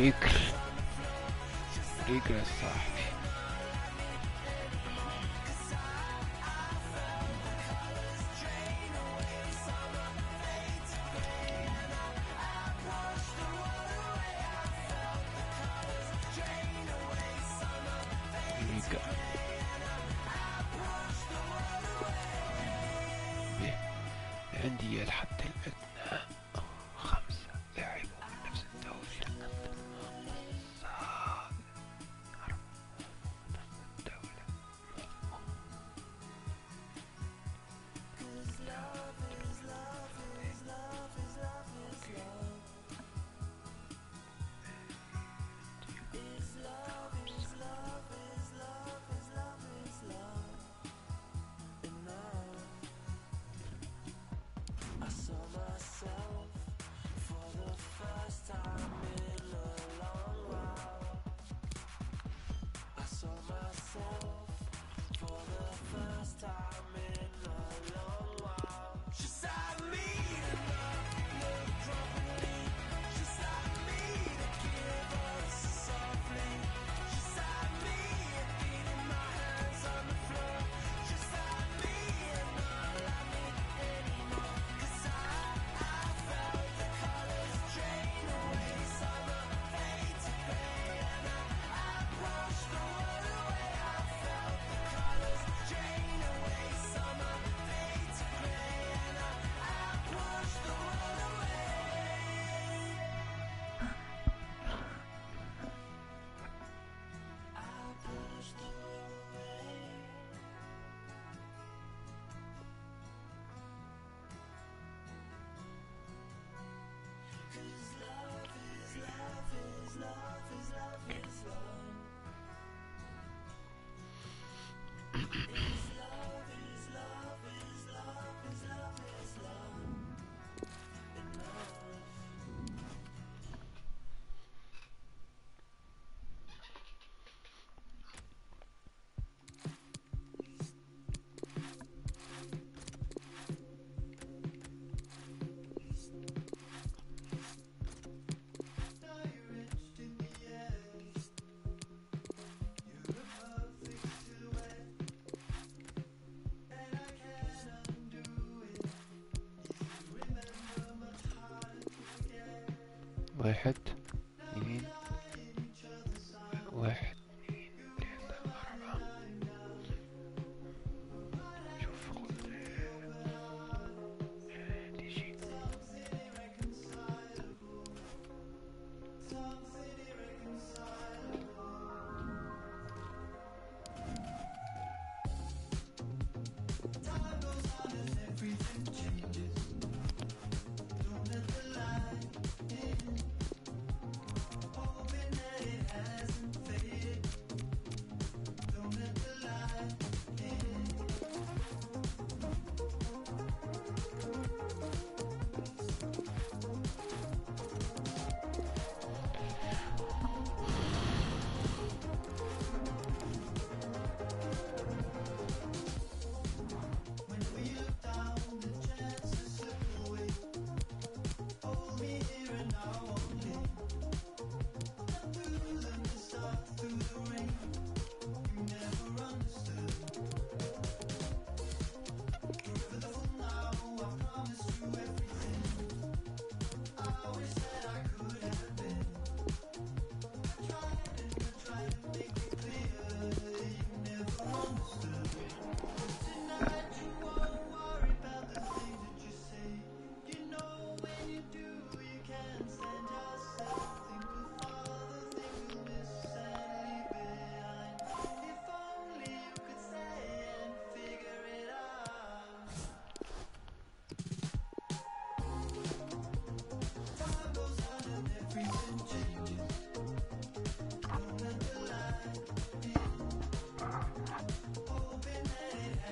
ريكر ريكر يا صاحبي واحد.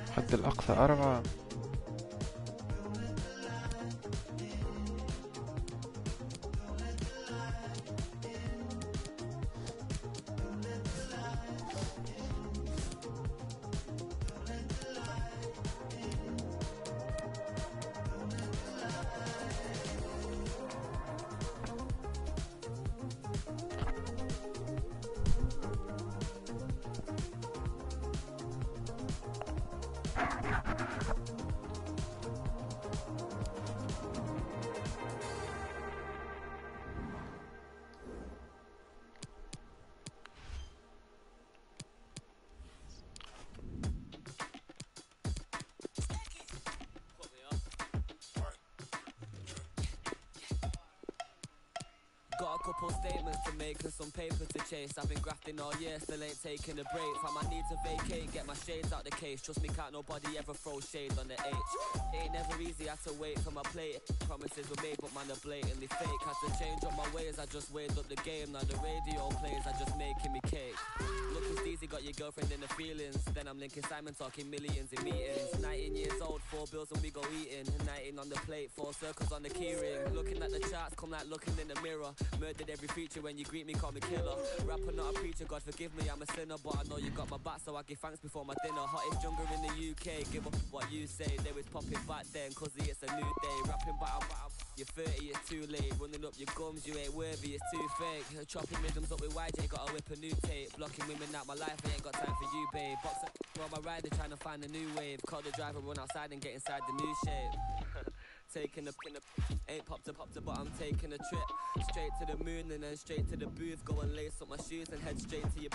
الحد الأقصى أربعة. Couple statements to make and some paper to chase. I've been grafting all year, still ain't taking a break. Find my need to vacate, get my shades out the case. Trust me, can't nobody ever throw shade on the H. Ain't never easy, had to wait for my plate. Promises were made, but man, are blatantly fake. Had to change up my ways, I just weighed up the game. Now the radio plays, I just making me cake. Got your girlfriend in the feelings. Then I'm linking Simon, talking millions in meetings. 19 years old, four bills and we go eating. 19 on the plate, four circles on the keyring. Looking at the charts, come like looking in the mirror. Murdered every feature when you greet me, call me killer. Rapper, not a preacher, God forgive me, I'm a sinner. But I know you got my back, so I give thanks before my dinner. Hottest jungle in the UK, give up what you say. They was popping back then, cause it's a new day. Rapping battle, battle. You're 30, it's too late. Running up your gums, you ain't worthy, it's too fake. Chopping rhythms up with YJ, gotta whip a new tape. Blocking women out my life, I ain't got time for you, babe. Box up on my rider, trying to find a new wave. Call the driver, run outside and get inside the new shape. Taking a pin, ain't popped up, popped up, but I'm taking a trip straight to the moon and then straight to the booth. Go and lace up my shoes and head straight to your.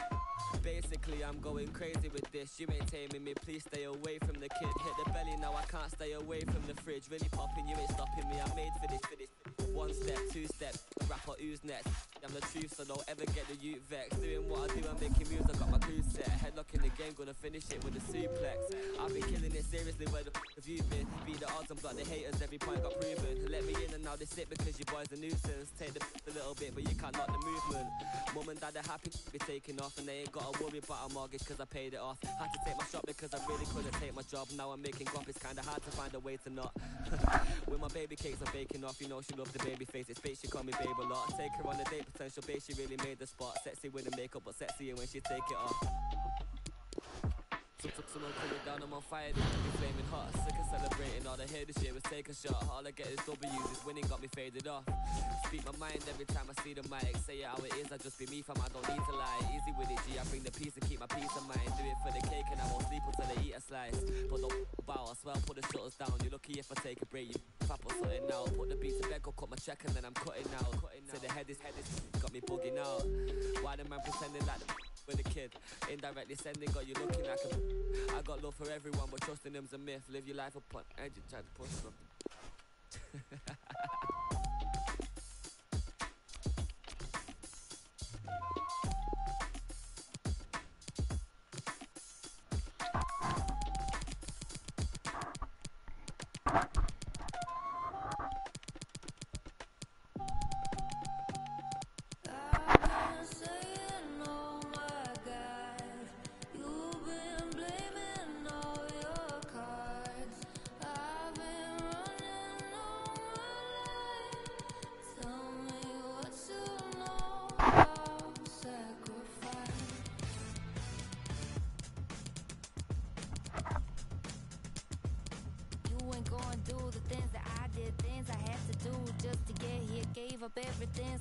Basically, I'm going crazy with this. You ain't taming me, please stay away from the kid. Hit the belly now, I can't stay away from the fridge. Really popping, you ain't stopping me. I'm made for this, for this. One step, two step, rapper who's next. I'm the truth, so don't ever get the youth vexed. Doing what I do, I'm making moves, I got my crew set. Headlock in the game, gonna finish it with a suplex. I've been killing it seriously, where the f have you been? Beat the odds and block the haters, every point got proven. Let me in and now they sit because your boy's a nuisance. Take the f a little bit, but you can't knock the movement. Mum and dad are happy to be taking off, and they ain't gotta worry about a mortgage cause I paid it off. Had to take my shot because I really couldn't take my job. Now I'm making guap, it's kinda hard to find a way to not. With my baby cakes, I'm baking off. You know she loves the baby face, it's fake, she call me babe a lot. Take her on a date, potential babe, she really made the spot. Sexy with the makeup, but sexier when she take it off. Someone cool it down, I'm on fire, this be flaming hot. Sick of celebrating, all I hear this year was take a shot. All I get is W's, this winning got me faded off. Speak my mind every time I see the mic. Say it how it is, I just be me, fam, I don't need to lie. Easy with it, G, I bring the peace and keep my peace of mind. Do it for the cake and I won't sleep until they eat a slice. But don't bow, I swear I'll put the shutters down. You're lucky if I take a break, you pop or something now. Put the beat to bed, go cut my check and then I'm cutting out. Cutting Say the head is head is got me bugging out. Why the man pretending like the with a kid. Indirectly sending, got you looking like a. I got love for everyone, but trusting them's a myth. Live your life upon edge, try to push something.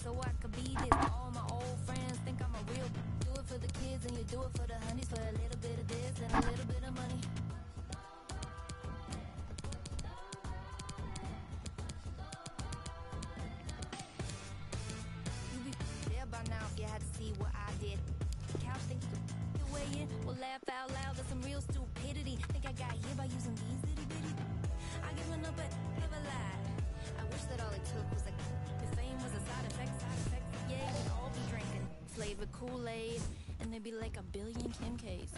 So what? Kool-Aid, and there'd be like a billion Kim K's.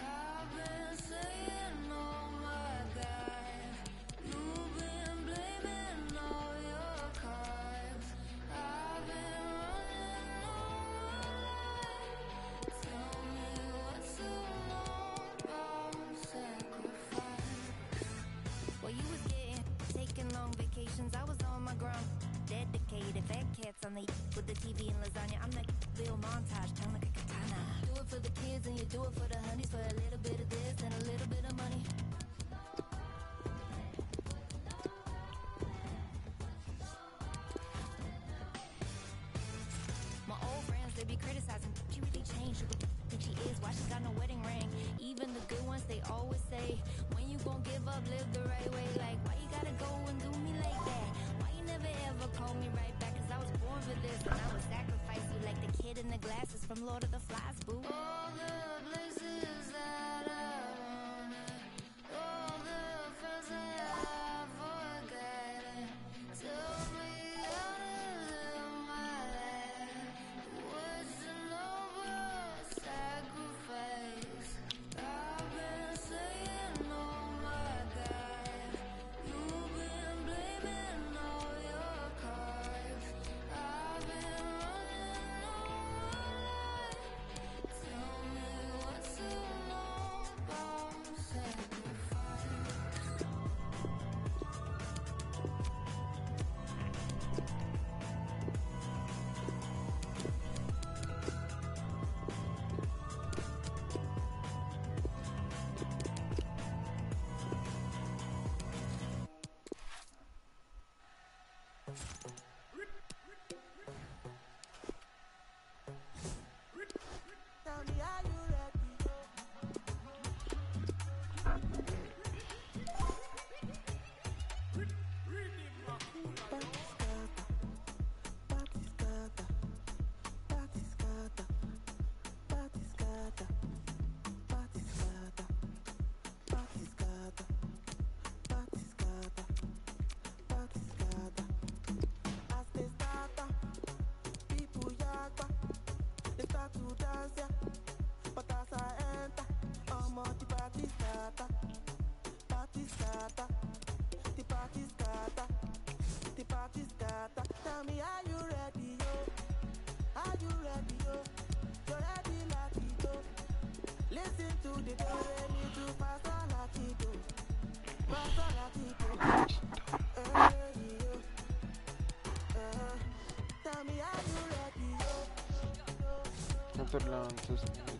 even the good ones, they always say, when you gon' give up, live the right way. Like, why you gotta go and do me like that? Why you never ever call me right back? Cause I was born for this, and I would sacrifice you like the kid in the glasses from Lord of the Flies, boo. Oh. ready, yo. You're ready. Listen to the door, ready to pass on lucky, yo. Pass on lucky, yo. Tell me, are you ready, yo? Oh. Can't put it.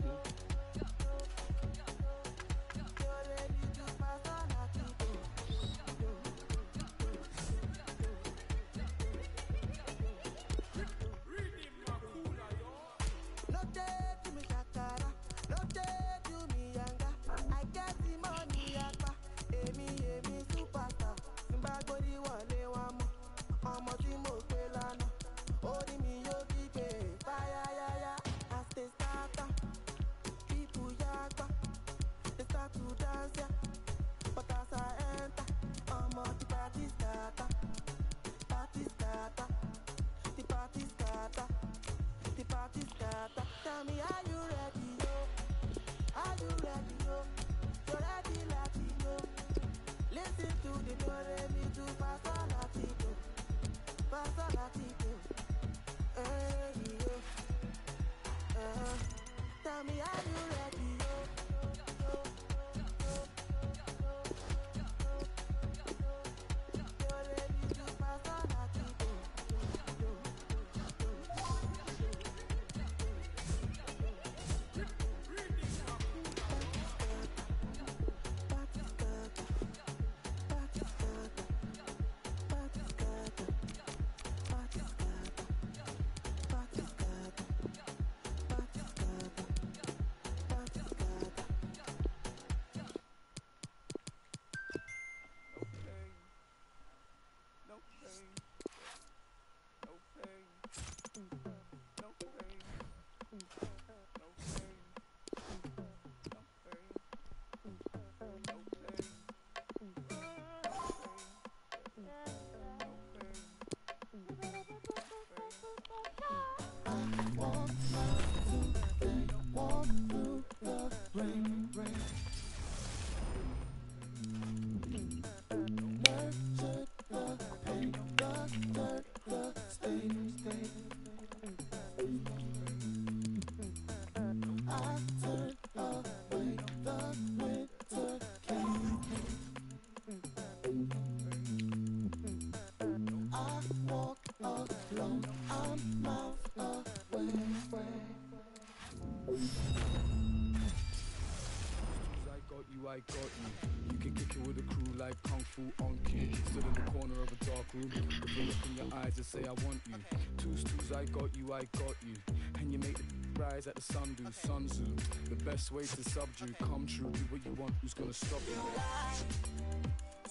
on cue. Stood in the corner of a dark room. The look in your eyes that say I want you. Okay. Twos, I got you, I got you. And you make the rise at the sun do, okay. sun zoo. The best way to subdue, okay. come true. Do what you want, who's gonna stop you?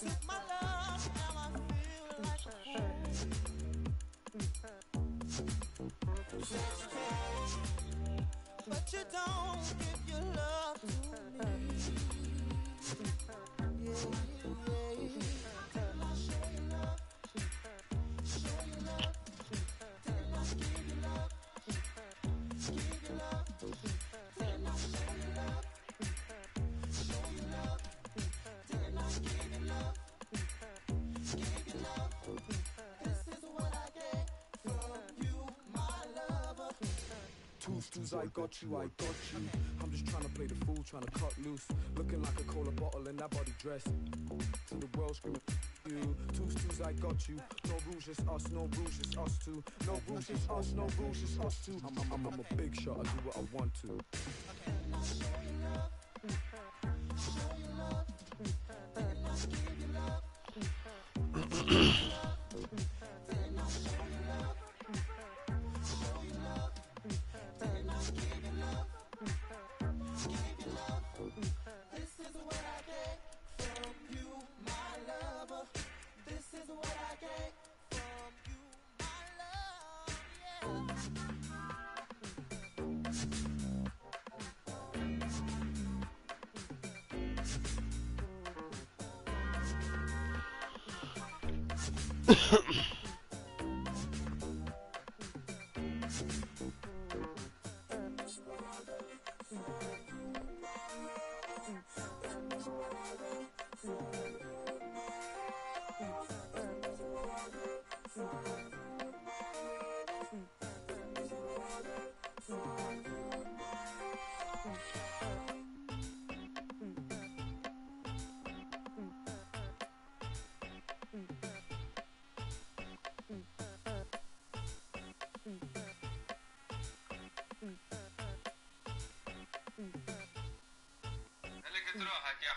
you my love, now I feel like a. But you don't give your love to me. Yeah. Got you, I got you. I'm just trying to play the fool, trying to cut loose. Looking like a cola bottle in that body dress. To the world screaming, you. Twos, twos, I got you. No rules, just us, no rules, just us two. No rules, just us, no rules, just us two. I'm, I'm, I'm a big shot, I do what I want to.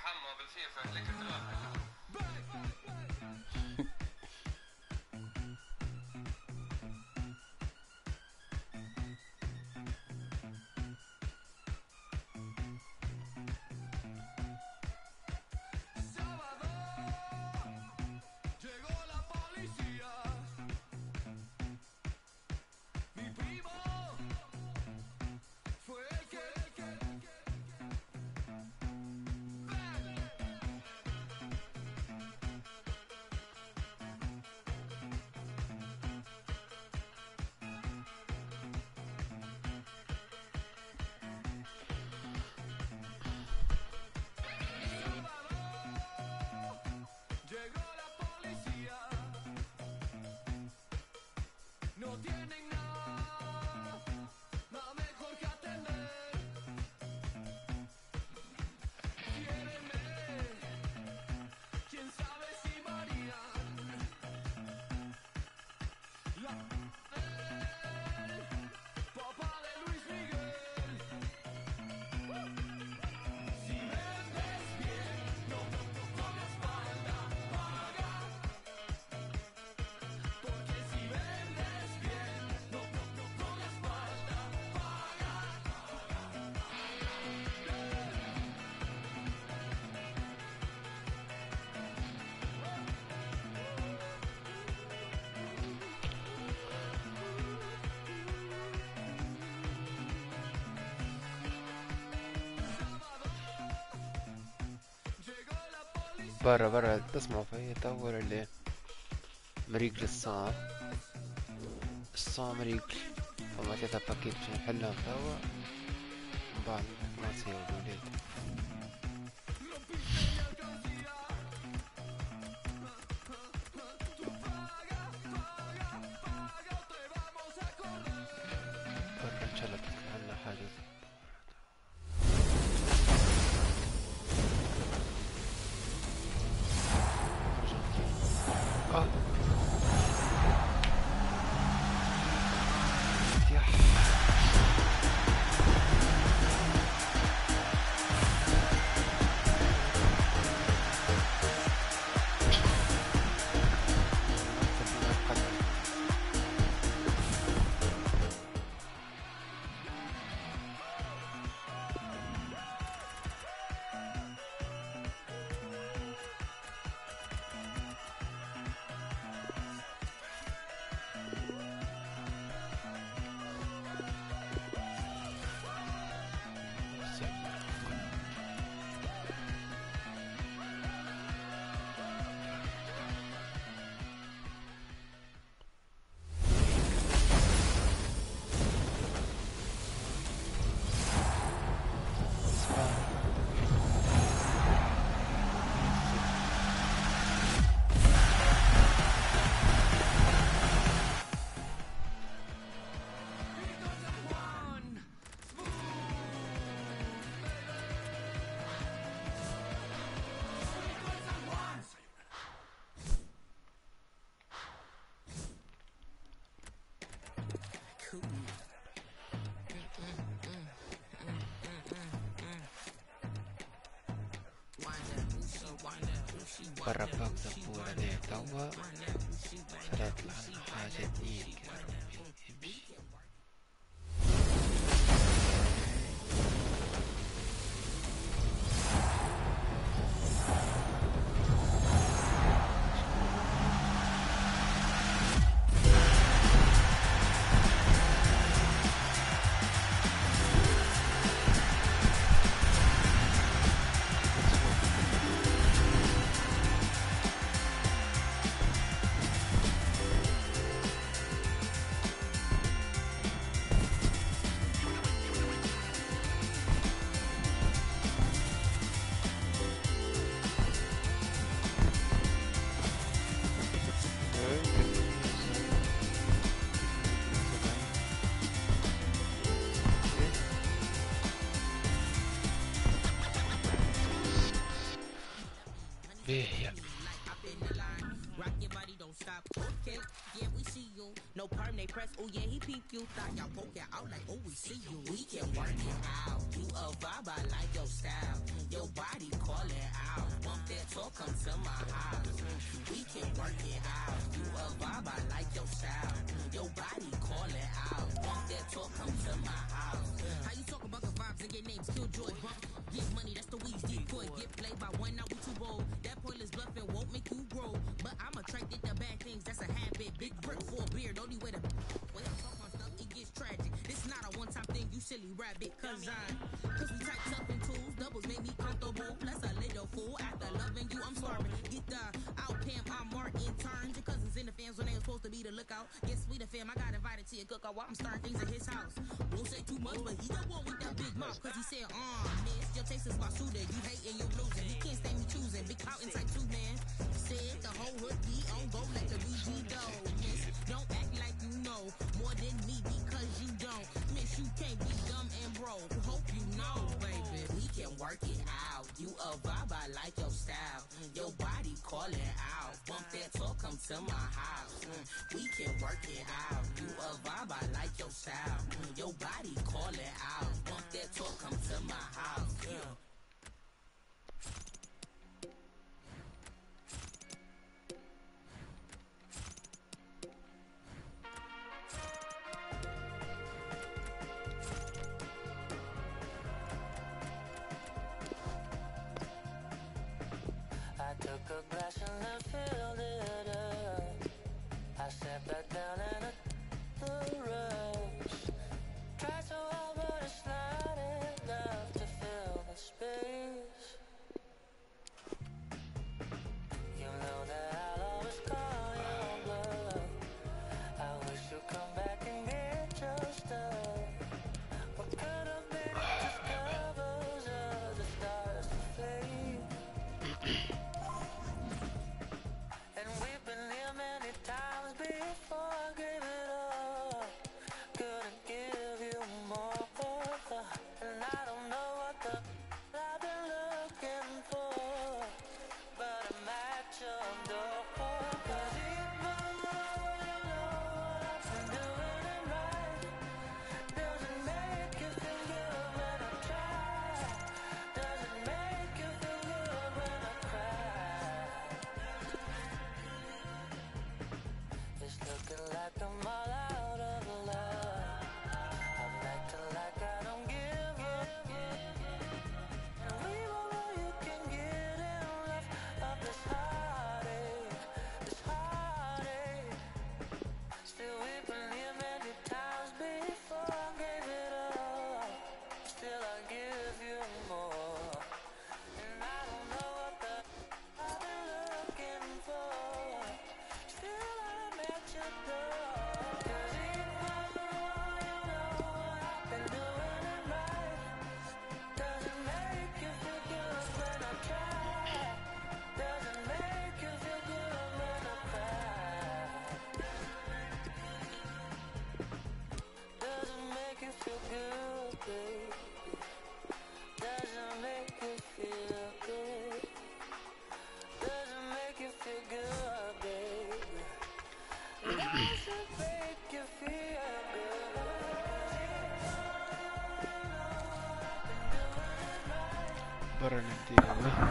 حمو بالفيفا خليك تروحك برا برا. تسمعوا فيا تو ولا لا مريقل الصام الصام مريقل فما ثلاثة باكيت باش نحلهم توا بعد ما تصير الولاد جرب زبورة دي توا فيطلع لنا حاجة تنيك Yeah, he peep you. Thought y'all poke it out like, oh, we see you. We can work it out. You a vibe, I like your style. Your body call it out. Bump that talk, come to my house. We can work it out. You a vibe, I like your style. Your body call it out. Bump that talk, come to my house. How you talk about the vibes and your name's Killjoy? Bump, get money, that's the weeds decoy. Get played by one, now we too bold. That pointless bluffing won't make you grow. But I'm attracted to bad things, that's a habit. Big brick for a beard, only way to. Silly rabbit. Cause I, cause we type tough doubles make me comfortable. Plus a little fool, after loving you, I'm starving. Get the out, Pam, I'm Martin. Turn your cousins in the fans when they were supposed to be the lookout. Guess we the fam, I got invited to your cookout while I'm starting things at his house. Won't say too much, but he the one with that big mouth. Cause he said, uh, miss, your taste is my suitor. You hating, you losing. He can't stand me choosing. Big fountain type two, man. Said the whole hood be on go like the BG dough. Miss, don't act like you know more than me because you don't. Miss, you can't be dumb and broke. Hope you know, baby. We can work it out. You a vibe, I like your style. Your body call it out. Bump that talk, come to my house. Mm, We can work it out. You a vibe, I like your style. Mm, Your body call it out. Bump that talk, come to my house. Yeah. Down and برا نديها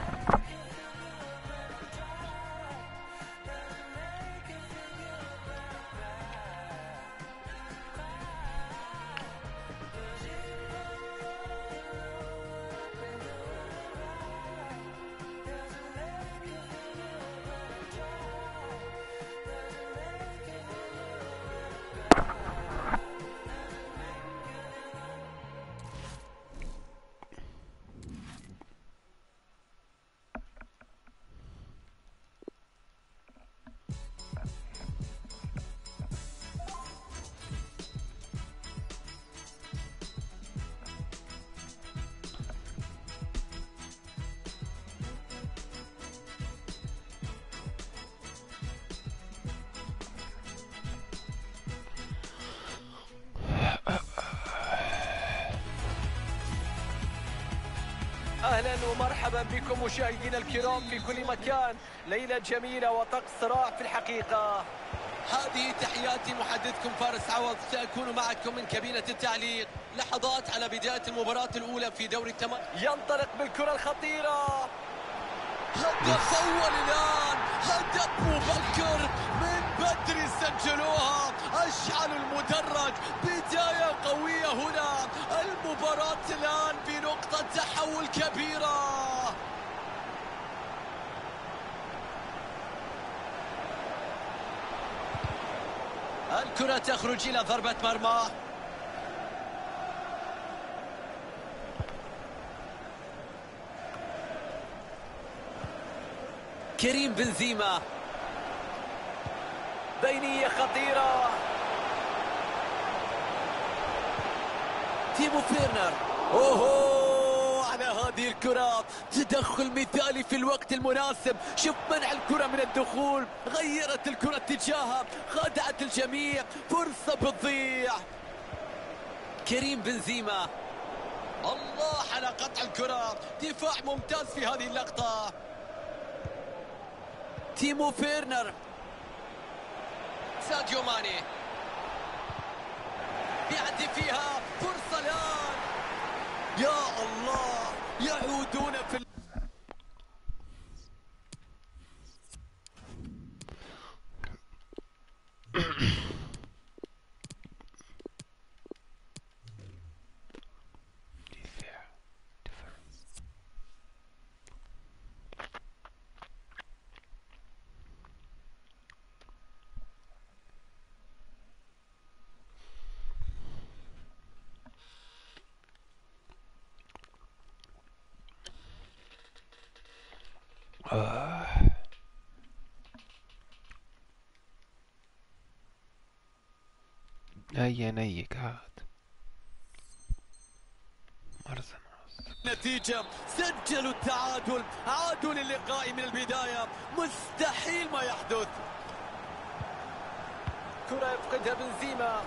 أهلا ومرحبا بكم مشاهدينا الكرام في كل مكان. ليله جميلة وطقس رائع في الحقيقة. هذه تحياتي محدثكم فارس عوض. سأكون معكم من كابينة التعليق. لحظات على بداية المباراة الأولى في دوري الثمان ينطلق بالكرة الخطيرة. هدف أول الآن. هدف مبكر من بدري سجلوها. أشعل المدرج. بداية قوية هنا. المباراة الآن بنقطة تحول كبيرة الكرة تخرج إلى ضربة مرمى. كريم بنزيما. بينية خطيرة. تيمو فيرنر. أوهو! الكرة. تدخل مثالي في الوقت المناسب. شوف منع الكرة من الدخول. غيرت الكرة اتجاهها. خدعت الجميع. فرصة بتضيع. كريم بنزيما. الله على قطع الكرة. دفاع ممتاز في هذه اللقطة. تيمو فيرنر. ساديو ماني. بيعدي فيها. فرصة الآن. يا الله. يعودون في ال- دفاع دفاع آه. هيا نيك هات مرزن نتيجة سجلوا التعادل. عادوا للقاء من البداية. مستحيل ما يحدث. كرة يفقدها بنزيما.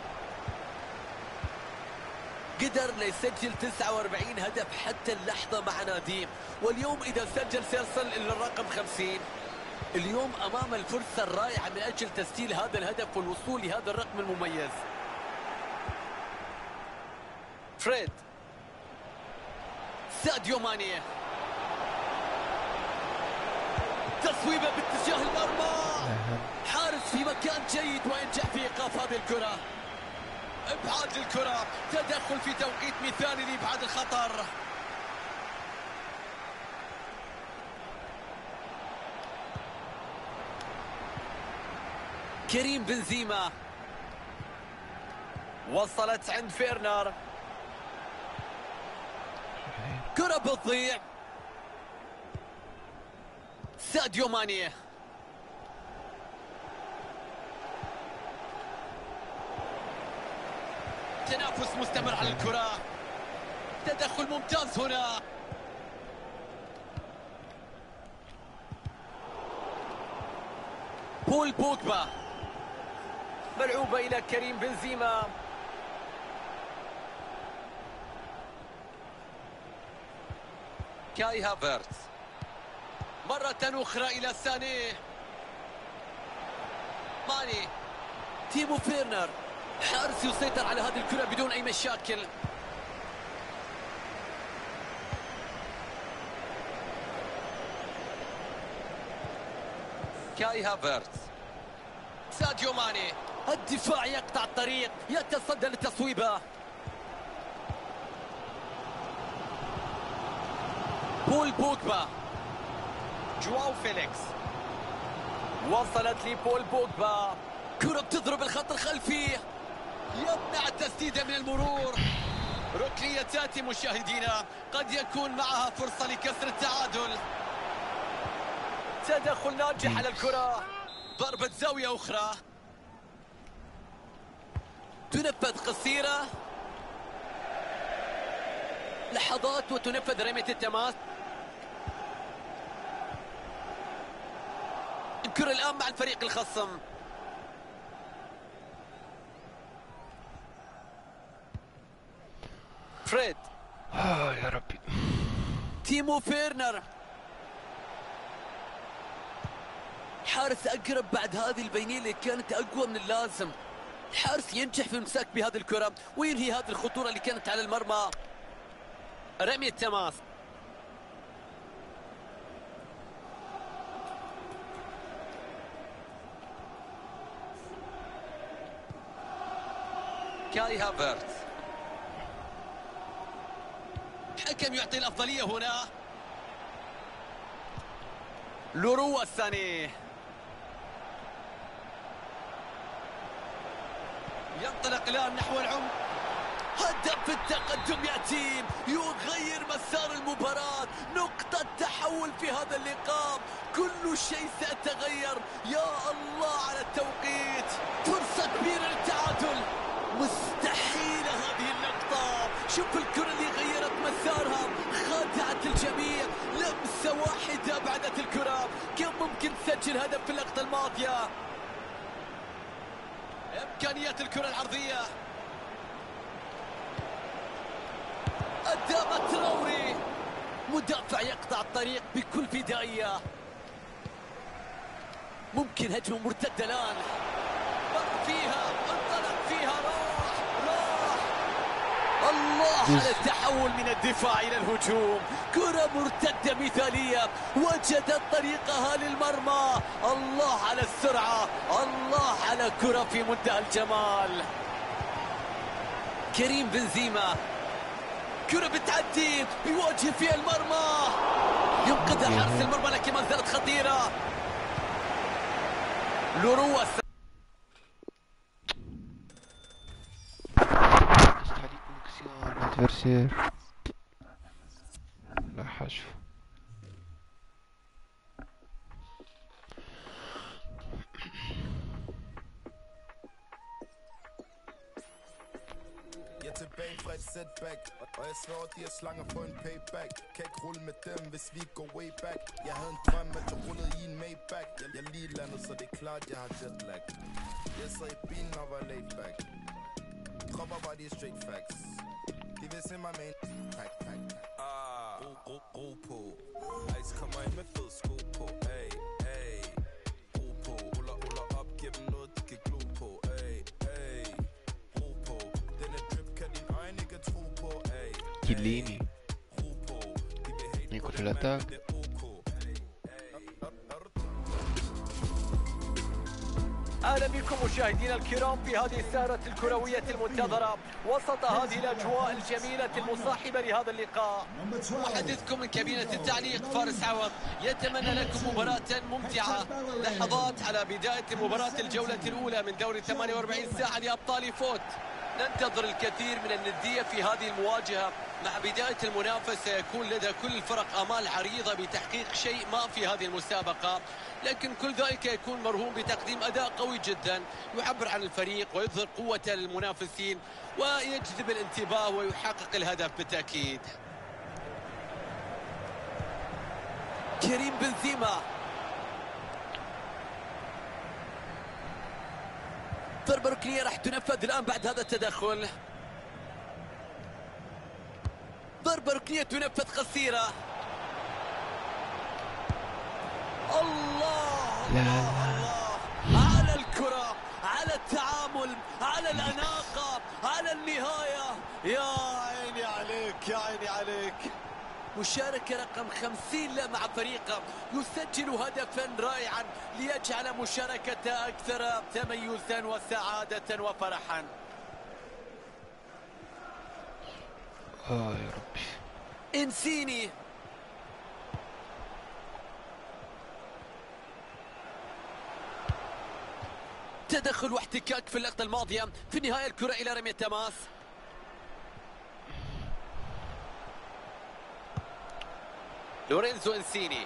قدر ليسجل 49 هدف حتى اللحظة مع ناديه واليوم إذا سجل سيصل إلى الرقم 50 اليوم أمام الفرصة الرائعة من أجل تسجيل هذا الهدف والوصول لهذا الرقم المميز. فريد. ساديو ماني. تصويبه باتجاه المرمى حارس في مكان جيد وينجح في إيقاف هذه الكرة. إبعاد الكره تدخل في توقيت مثالي لإبعاد الخطر. كريم بنزيما. وصلت عند فيرنر. كرة بتضيع. ساديو ماني. تنافس مستمر على الكرة. تدخل ممتاز هنا. بول بوجبا. ملعوبة إلى كريم بنزيما. كاي هافرتز. مرة أخرى إلى ساني ماني. تيمو فيرنر. حارس يسيطر على هذه الكرة بدون أي مشاكل. كاي هافرتز. ساديو ماني. الدفاع يقطع الطريق. يتصدى للتصويبه بول بوجبا. جواو فيليكس. وصلت لبول بوجبا. كرة بتضرب الخط الخلفي. يمنع التسديدة من المرور. ركنية تأتي مشاهدينا. قد يكون معها فرصة لكسر التعادل. تدخل ناجح على الكرة. ضربة زاوية أخرى. تنفذ قصيرة. لحظات وتنفذ رمية التماس. الكرة الآن مع الفريق الخصم. فريد. آه يا ربي. تيمو فيرنر. حارس أقرب بعد هذه البينية اللي كانت أقوى من اللازم. الحارس ينجح في المساك بهذه الكرة وينهي هذه الخطورة اللي كانت على المرمى. رمية تماس كاي هافرت. الحكم يعطي الأفضلية هنا؟ لورو الثاني. ينطلق الآن نحو العمق. هدف التقدم يأتي. يغير مسار المباراة. نقطة تحول في هذا اللقاء. كل شيء سيتغير. يا الله على التوقيت. فرصة كبيرة للتعادل. مستحيلة هذه اللقطة. شوف الكرة اللي غيرت مسارها. خادعت الجميع. لمسة واحدة أبعدت الكرة. كان ممكن تسجل هدف في اللقطة الماضية؟ إمكانيات الكرة العرضية. قدام تراوري مدافع يقطع الطريق بكل فدائية. ممكن هجمة مرتدة الآن. مر فيها انطلق فيها. راح الله على التحول من الدفاع إلى الهجوم. كرة مرتدة مثالية. وجدت طريقها للمرمى. الله على السرعة. الله على كرة في منتهى الجمال. كريم بنزيما. كرة بتعدي بيواجه فيها المرمى. ينقذها حارس المرمى لكن ما زالت خطيرة. لوروا connexion à l'adversaire. لا حشو Jeg er tilbage fra et setback Og jeg svær de er slanger for en payback Kan ikke rulle med dem, hvis vi går way back Jeg havde en drøm, at jeg rullede i en Maybach Jeg, jeg lige landet, så det er klart, jeg har jetlag Jeg sad i bilen og var laid back Dropper bare de straight facts this in my main. Crack, crack, crack. Ah, ooh, ooh, ooh, poo. Ice come in med fed sko på, ay, ay. Ooh, på, ruller, ruller op, giv dem noget, de kan glo på, ay, ay. Ro på, denne drip kan din egen ikke tro på, ay. Chiellini. Nico dell'attacco. أهلا بكم مشاهدينا الكرام في هذه السهرة الكروية المنتظرة. وسط هذه الأجواء الجميلة المصاحبة لهذا اللقاء محدثكم من كابينة التعليق فارس عوض. يتمنى لكم مباراة ممتعة. لحظات على بداية مباراة الجولة الأولى من دوري 48 ساعة لأبطال فوت. ننتظر الكثير من الندية في هذه المواجهة. مع بداية المنافسة يكون لدى كل الفرق آمال عريضة بتحقيق شيء ما في هذه المسابقة. لكن كل ذلك يكون مرهون بتقديم أداء قوي جدا يعبر عن الفريق ويظهر قوة المنافسين ويجذب الانتباه ويحقق الهدف بالتأكيد. كريم بنزيما. ضربة ركنية راح تنفذ الآن بعد هذا التدخل. ضربة ركنية تنفذ قصيرة. الله لا. الله الله. على الكرة على التعامل على الأناقة على النهاية. يا عيني عليك يا عيني عليك. مشاركة رقم خمسين له مع فريقه. يسجل هدفا رائعا ليجعل مشاركته أكثر تميزا وسعادة وفرحا. آه يا ربي. إنسيني. تدخل واحتكاك في اللقطة الماضية في النهاية الكرة إلى رمية تماس. لورينزو إنسيني.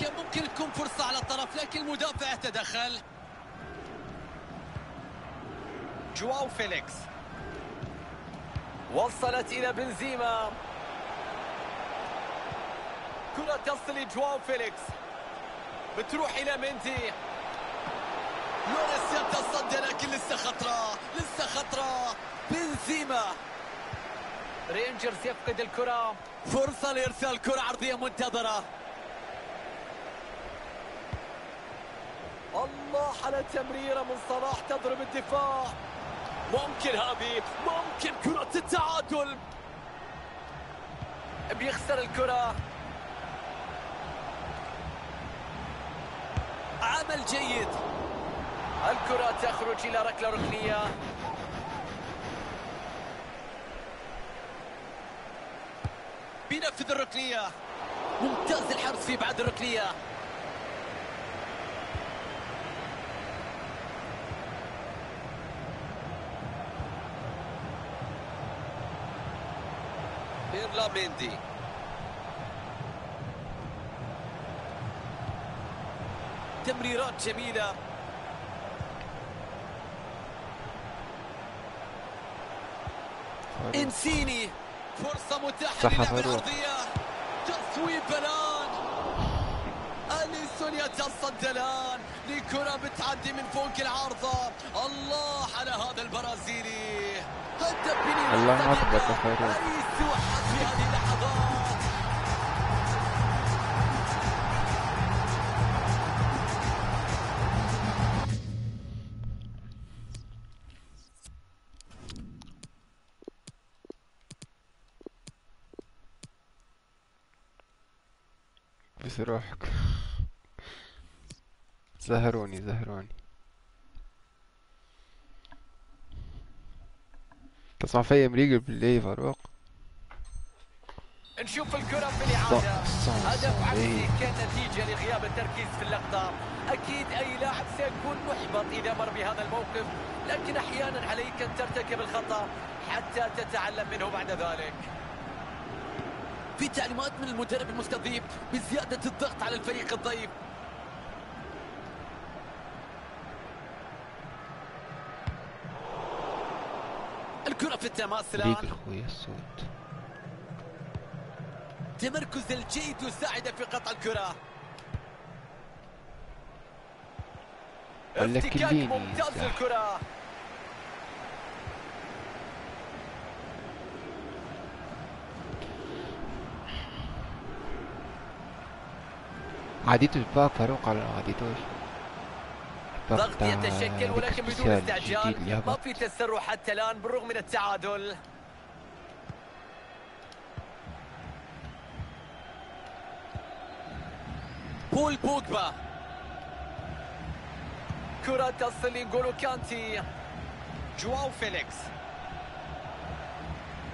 كان ممكن تكون فرصة على الطرف لكن المدافع تدخل. جواو فيليكس. وصلت إلى بنزيما. كرة تصل لجواو فيليكس. بتروح إلى مندي. لوريس يتصدى لكن لسه خطرة. لسه خطرة. بنزيما. رينجرز يفقد الكرة. فرصة لإرسال كرة عرضية منتظرة. الله على تمريرة من صلاح تضرب الدفاع. ممكن هذه ممكن كرة التعادل. بيخسر الكرة. عمل جيد. الكرة تخرج إلى ركلة ركنية. بينفذ الركنية. ممتاز الحرص في بعد الركنية. إيرلا ميندي تمريرات جميلة انسيني فرصة متاحة للعب. العرضية تصويب الآن أليسون يتصدى الآن لكرة بتعدي من فوق العارضة الله على هذا البرازيلي الله هذه اللحظات بس روحك. زهروني زهروني. في أمريكا بالليل فاروق. نشوف الكرة في الإعادة. هدف عكسي. كان نتيجة لغياب التركيز في اللقطة أكيد أي لاعب سيكون محبط إذا مر بهذا الموقف لكن أحيانا عليك أن ترتكب الخطأ حتى تتعلم منه بعد ذلك. في تعليمات من المدرب المستضيف بزيادة الضغط على الفريق الضيف. الكرة في التماس الآن خويا الصوت. تمركز الجيد يساعد في قطع الكرة. ولا افتكاك ممتاز صح. الكرة عديتوش باك فاروق على ما عديتوش. ضغط يتشكل ولكن بدون استعجال. ما. في تسرع حتى الآن بالرغم من التعادل. بول بوجبا. كرة تصل لنجولو كانتي. جواو فيليكس.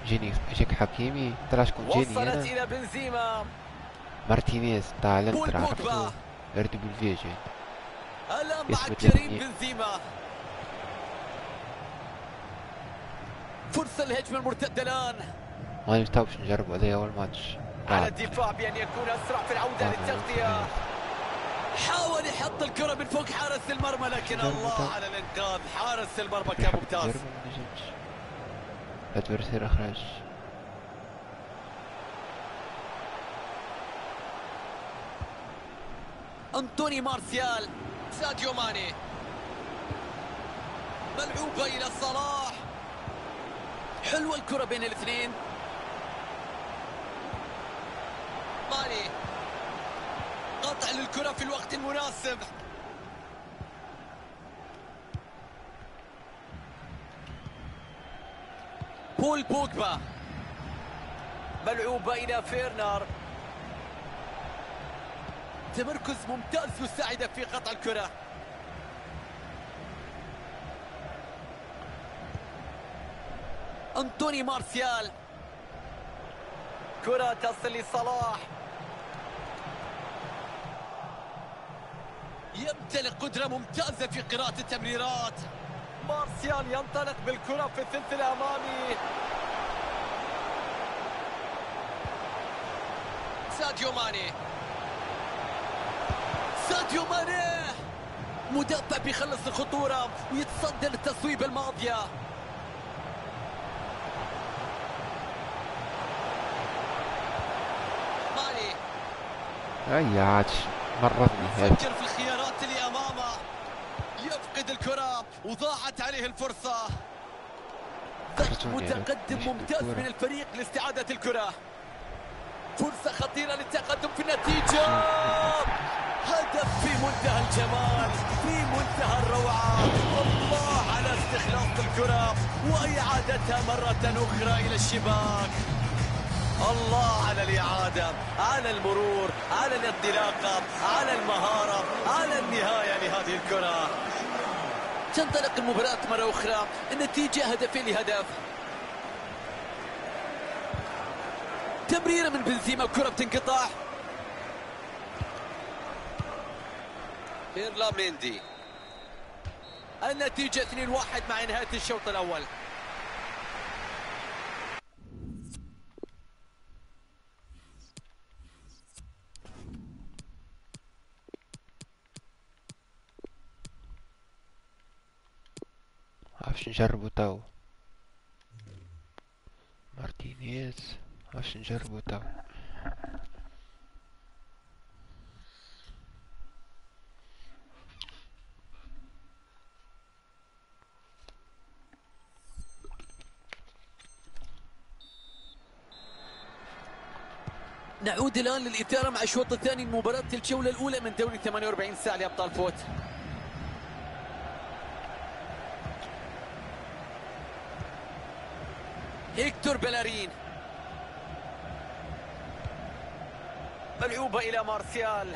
جيني اجيك حكيمي. طلع شكون جيني وصلت أنا إلى بنزيما. مارتينيز تاع بوجبا. عرفتو اردو بالفي جاي الآن مع كريم. بنزيما. فرصة الهجمة المرتدة الآن. ما نستوعبش نجرب هذا أول ماتش. على. الدفاع بأن يكون أسرع في العودة آه، للتغطية. حاول يحط الكرة من فوق حارس المرمى لكن الله. على الإنقاذ. حارس المرمى كان ممتاز ادفرسير اخرج أنطوني مارسيال. ساديو ماني. ملعوبة إلى صلاح حلوة الكرة بين الاثنين. ماني. قطع للكرة في الوقت المناسب. بول بوجبا. ملعوبة إلى فيرنر. تمركز ممتاز يساعد في قطع الكرة. أنطوني مارسيال. كرة تصل لصلاح. يمتلك قدرة ممتازة في قراءة التمريرات. مارسيال ينطلق بالكرة في الثلث الأمامي ساديو ماني. ساديو ماني! مدافع بيخلص الخطورة ويتصدى للتصويب الماضية. ماني. أي عاد مرضني هذا في الخيارات اللي أمامه. يفقد الكرة وضاعت عليه الفرصة. متقدم ممتاز. من الفريق لاستعادة الكرة. فرصة خطيرة للتقدم في النتيجة. هدف في منتهى الجمال في منتهى الروعة. الله على استخلاص الكرة وإعادتها مرة أخرى إلى الشباك. الله على الإعادة على المرور على الانطلاقة على المهارة على النهاية لهذه الكرة. تنطلق المباراة مرة أخرى النتيجة هدفين لهدف. تمريرة من بنزيما كرة بتنقطع بيرلا ميندي النتيجة 2-1 مع نهاية الشوط الأول. عرفش نجربو تو مارتينيز عرفش نجربو تو نعود الآن للإثارة مع الشوط الثاني من مباراة الجولة الأولى من دوري 48 ساعة لأبطال فوت. هيكتور بلارين. ملعوبة إلى مارسيال.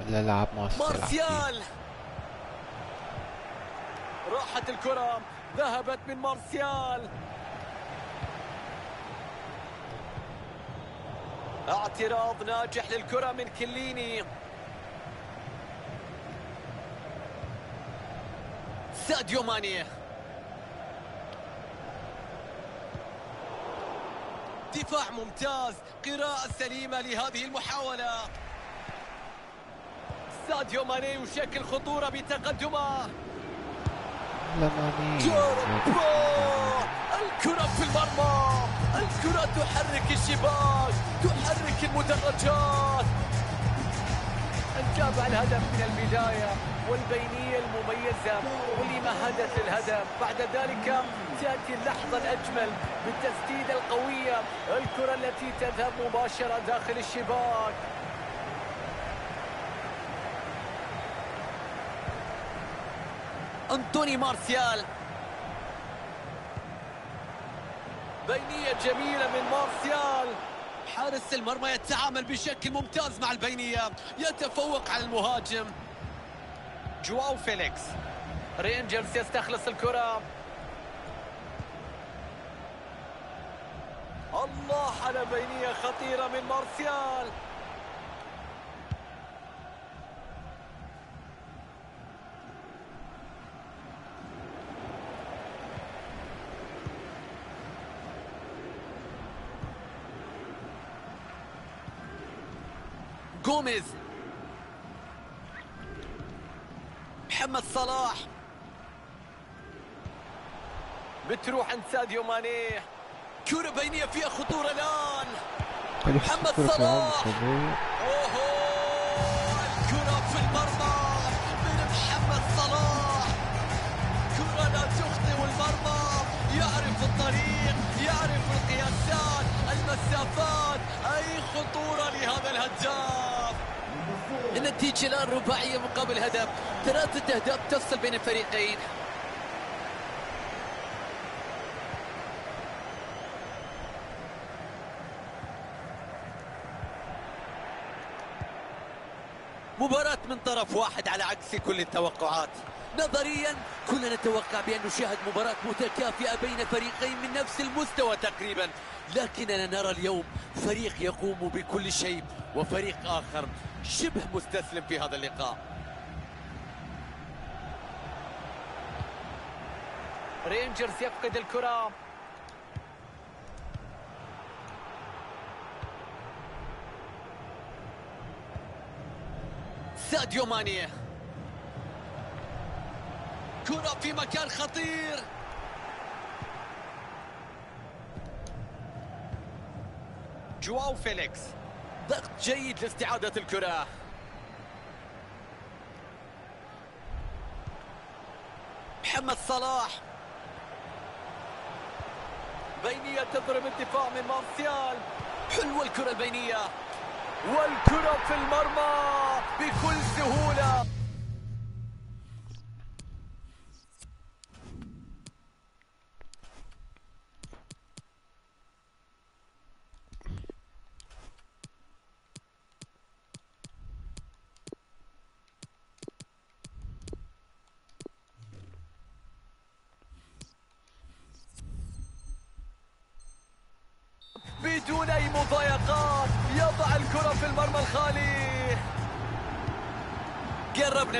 ولا لعب مارسيال. عقيل. مارسيال. راحت الكرة. ذهبت من مارسيال. اعتراض ناجح للكرة من كليني. ساديو ماني. دفاع ممتاز قراءة سليمة لهذه المحاولة. ساديو ماني يشكل خطورة بتقدمه. لا ماني. دروجبا الكرة في المرمى. الكرة تحرك الشباك تحرك المدرجات. جاب الهدف من البداية والبينية المميزة واللي مهدت الهدف. بعد ذلك تأتي اللحظة الأجمل بالتسديدة القوية الكرة التي تذهب مباشرة داخل الشباك. أنطوني مارسيال. بينية جميلة من مارسيال. حارس المرمى يتعامل بشكل ممتاز مع البينية. يتفوق على المهاجم. جواو فيليكس. رينجرز يستخلص الكرة. الله على بينية خطيرة من مارسيال. جوميز. محمد صلاح. بتروح عند ساديو ماني. كرة بينية فيها خطورة الآن. محمد صلاح. أوهو. الكرة في المرمى. من محمد صلاح. كرة لا تخطئ المرمى. يعرف الطريق يعرف القياسات المسافات. أي خطورة لهذا الهداف النتيجة الآن رباعية مقابل هدف ثلاثة أهداف تفصل بين الفريقين. مباراة من طرف واحد على عكس كل التوقعات. نظريا كنا نتوقع بأن نشاهد مباراة متكافئة بين فريقين من نفس المستوى تقريبا. لكننا نرى اليوم فريق يقوم بكل شيء. وفريق آخر شبه مستسلم في هذا اللقاء. رينجرز يفقد الكرة. ساديو ماني. كرة في مكان خطير. جواو فيليكس. ضغط جيد لاستعادة الكرة. محمد صلاح. بينية تضرب الدفاع من مارسيال. حلوة الكرة البينية. والكرة في المرمى بكل سهولة.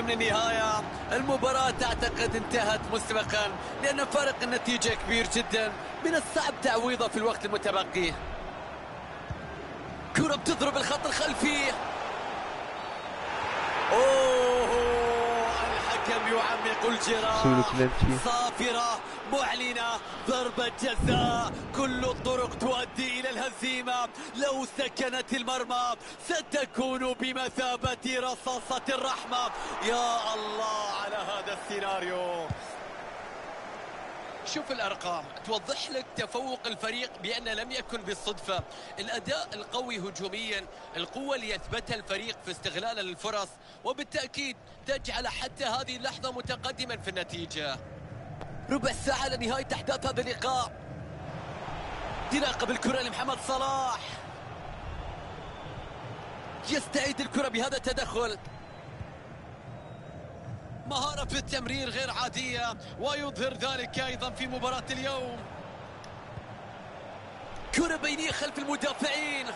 من النهاية المباراة أعتقد انتهت مسبقا لأن فرق النتيجة كبير جدا من الصعب تعويضه في الوقت المتبقي. كرة بتضرب الخط الخلفي. أوه. الحكم يعمق الجراح. صافرة معلنة ضربة جزاء كل الطرق تؤدي إلى الهزيمة. لو سكنت المرمى ستكون بمثابة رصاصة الرحمة. يا الله على هذا السيناريو. شوف الأرقام. توضح لك تفوق الفريق بأن لم يكن بالصدفة. الأداء القوي هجوميا القوة اللي يثبتها الفريق في استغلاله للفرص وبالتأكيد تجعل حتى هذه اللحظة متقدما في النتيجة. ربع ساعة لنهاية أحداث هذا اللقاء. تراقب الكرة لمحمد صلاح. يستعيد الكرة بهذا التدخل. مهارة في التمرير غير عادية ويظهر ذلك أيضا في مباراة اليوم. كرة بينية خلف المدافعين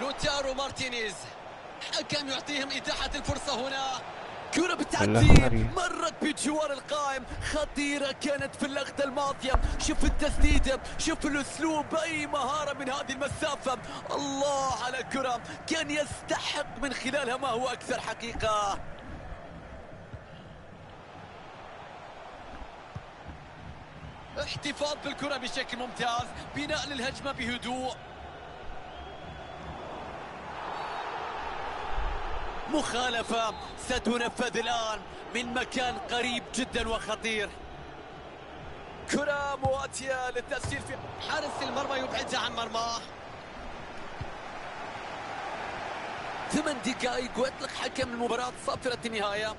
لوتارو مارتينيز. حكم يعطيهم إتاحة الفرصة هنا. كرة الله بالتعدي عليك. مرت بجوار القائم. خطيرة كانت في اللقطة الماضية. شوف التسديدة شوف الأسلوب. أي مهارة من هذه المسافة؟ الله على كرة كان يستحق من خلالها ما هو أكثر حقيقة. احتفاظ بالكرة بشكل ممتاز بناء للهجمة بهدوء. مخالفة ستنفذ الآن من مكان قريب جدا وخطير. كرة مواتية للتسجيل في حارس المرمى يبعدها عن مرماه. ثمان دقائق ويطلق حكم المباراة صافرة النهاية.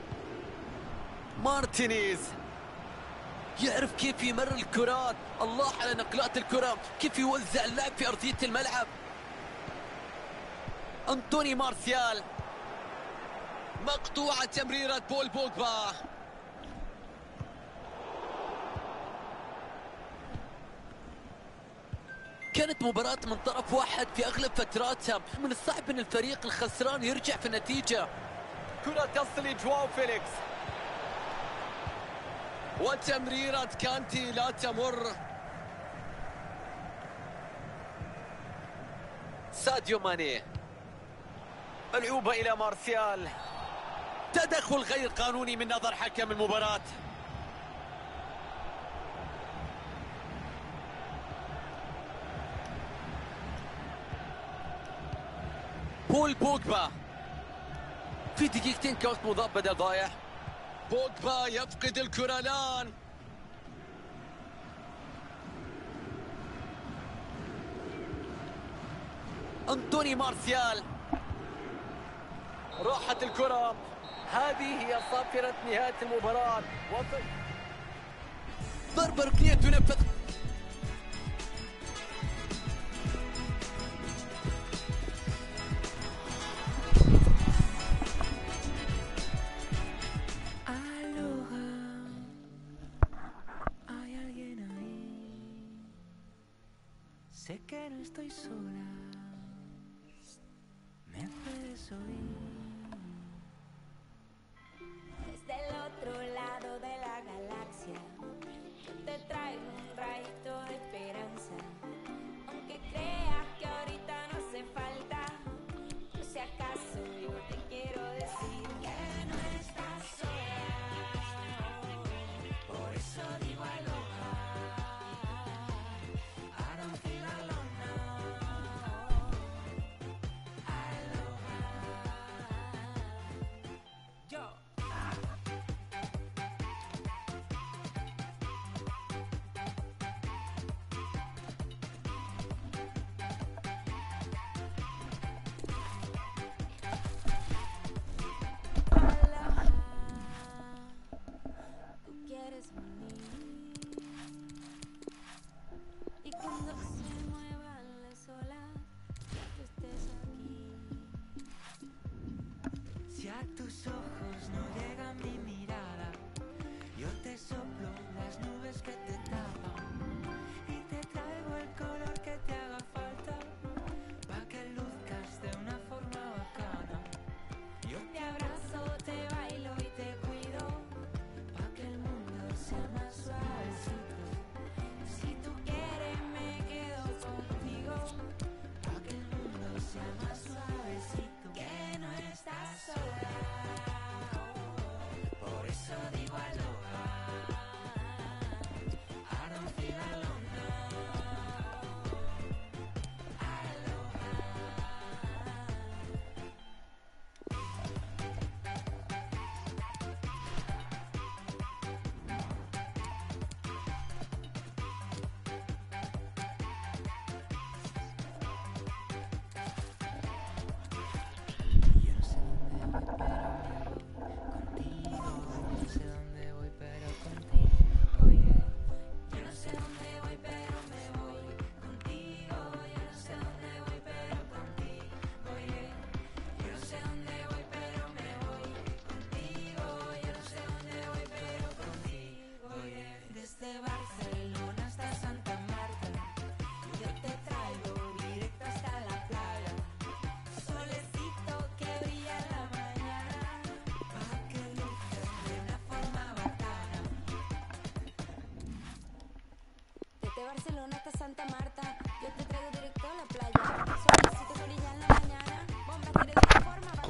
مارتينيز. يعرف كيف يمر الكرات. الله على نقلات الكرة. كيف يوزع اللعب في أرضية الملعب. أنطوني مارسيال. مقطوعة تمريرة بول بوجبا. كانت مباراة من طرف واحد في أغلب فتراتها. من الصعب أن الفريق الخسران يرجع في النتيجة. كرة تصل لجواو فيليكس. وتمريرة كانتي لا تمر. ساديو ماني. العوبة إلى مارسيال. تدخل غير قانوني من نظر حكم المباراة. بول بوجبا. في دقيقتين كوت مضاد بدل ضايع. بوجبا يفقد الكرة الآن أنطوني مارسيال. راحت الكرة. هذه هي صافرة نهاية المباراة. ضربة ركنية تنفذ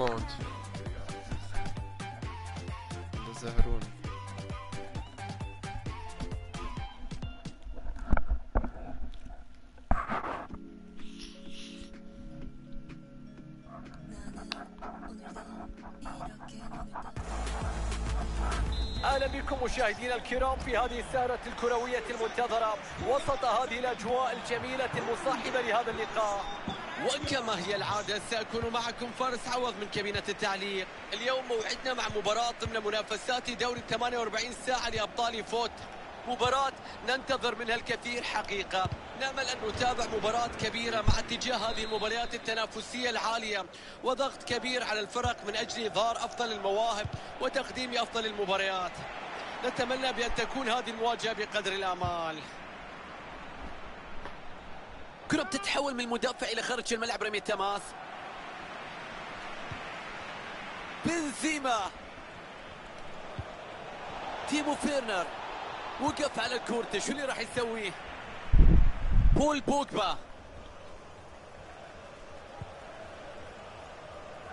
كونت ولا زهرون أهلا بكم مشاهدينا الكرام في هذه السهرة الكروية المنتظرة وسط هذه الأجواء الجميلة المصاحبة لهذا اللقاء. وكما هي العادة سأكون معكم فارس عوض من كابينة التعليق. اليوم موعدنا مع مباراة ضمن منافسات دوري 48 ساعة لأبطال فوت. مباراة ننتظر منها الكثير حقيقة. نأمل أن نتابع مباراة كبيرة مع اتجاه هذه المباريات التنافسية العالية. وضغط كبير على الفرق من أجل إظهار أفضل المواهب وتقديم أفضل المباريات. نتمنى بأن تكون هذه المواجهة بقدر الآمال. كرة بتتحول من المدافع إلى خارج الملعب رمية تماس. بنزيما. تيمو فيرنر وقف على كورته شو اللي راح يسويه؟ بول بوجبا.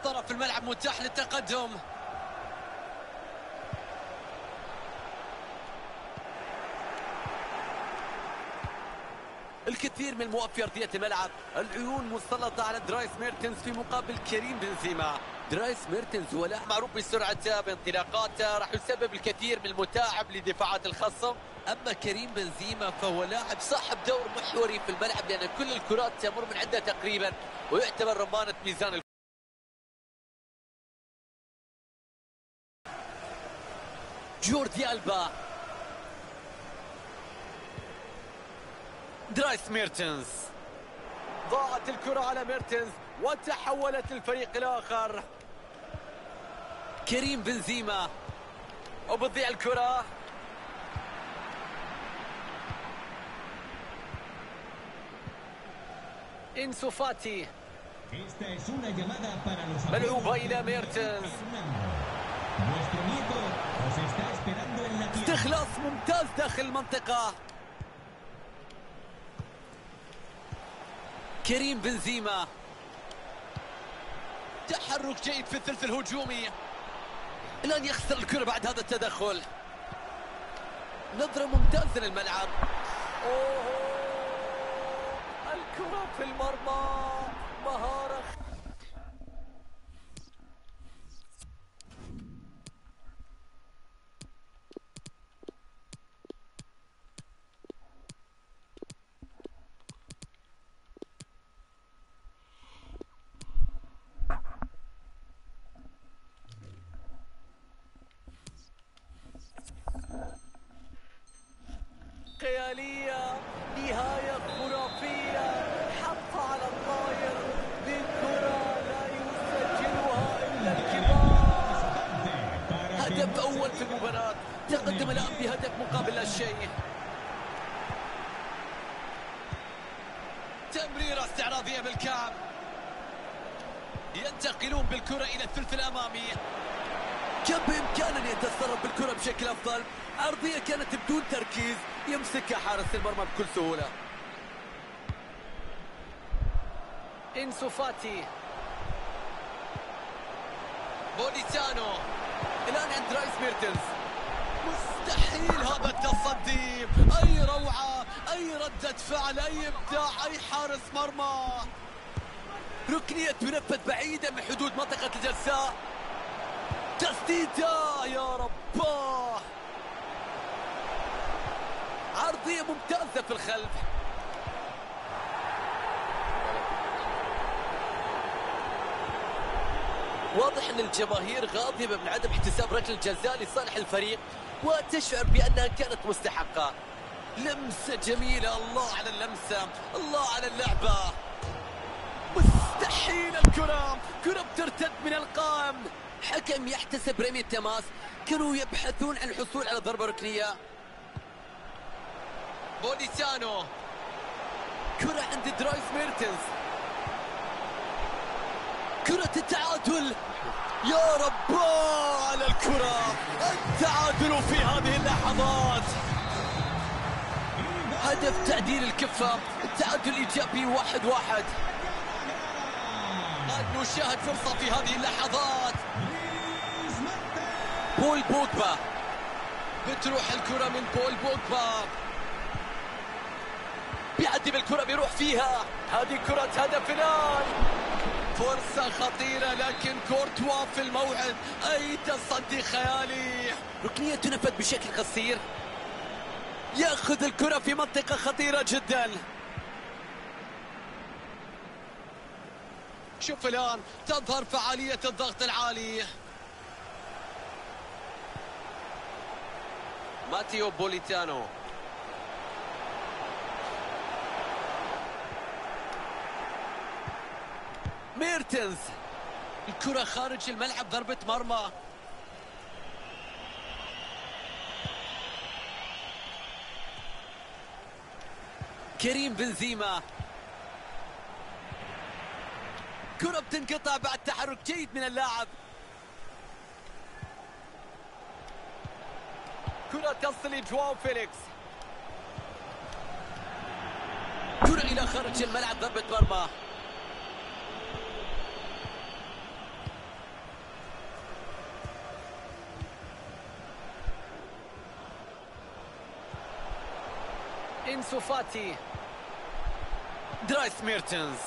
طرف الملعب متاح للتقدم. الكثير من المواقف في أرضية الملعب. العيون مسلطة على درايس ميرتنز في مقابل كريم بنزيما. درايس ميرتنز هو لاعب معروف بسرعته بانطلاقاته راح يسبب الكثير من المتاعب لدفاعات الخصم. أما كريم بنزيما فهو لاعب صاحب دور محوري في الملعب لأن كل الكرات تمر من عنده تقريبا ويعتبر رمانة ميزان. جوردي ألبا درايس ميرتنز. ضاعت الكرة على ميرتنز وتحولت للفريق الآخر. كريم بنزيما وبتضيع الكرة. أنسو فاتي. ملعوبة إلى ميرتنز. استخلاص ممتاز داخل المنطقة. كريم بنزيما. تحرك جيد في الثلث الهجومي. الآن يخسر الكرة بعد هذا التدخل. نظرة ممتازة للملعب. أوه! الكرة في المرمى. مهارة مثالية نهاية خرافية حط على الطاير بالكرة لا يسجلها إلا الكبار. هدف أول في المباراة. تقدم الآن بهدف مقابل لا شيء تمريرة استعراضية بالكعب. ينتقلون بالكرة إلى الثلث الأمامي. كان بإمكانه أن يتصرف بالكرة بشكل أفضل؟ عرضية كانت بدون تركيز يمسكها حارس المرمى بكل سهولة. أنسو فاتي. بوليتانو الآن عند درايس ميرتنز. مستحيل هذا التصدي. أي روعة أي ردة فعل أي إبداع أي حارس مرمى. ركنية تنفذ بعيدة من حدود منطقة الجزاء تسديدة يا رباه. عرضية ممتازة في الخلف. واضح إن الجماهير غاضبة من عدم احتساب ركله الجزاء لصالح الفريق وتشعر بأنها كانت مستحقة. لمسة جميلة. الله على اللمسة. الله على اللعبة. مستحيل الكرة. كرة بترتد من القائم. حكم يحتسب رمية تماس كانوا يبحثون عن الحصول على ضربة ركنية. بوليتانو كرة عند درايس ميرتنز. كرة التعادل. يا رب على الكرة. التعادل في هذه اللحظات. هدف تعديل الكفة. التعادل إيجابي واحد واحد. قد نشاهد فرصة في هذه اللحظات. بول بوجبا. بتروح الكرة من بول بوجبا. بيعدي بالكرة بيروح فيها. هذه كرة هدف الآن فرصة خطيرة لكن كورتوا في الموعد. أي تصدي خيالي. ركنية تنفذ بشكل قصير. يأخذ الكرة في منطقة خطيرة جدا. شوف الآن تظهر فعالية الضغط العالي. ماتيو بوليتانو ميرتنز الكرة خارج الملعب ضربة مرمى. كريم بنزيما. كرة بتنقطع بعد تحرك جيد من اللاعب. كرة تصل لجواو فيليكس. كرة إلى خارج الملعب ضربة مرمى. أنسو فاتي. درايس ميرتنز.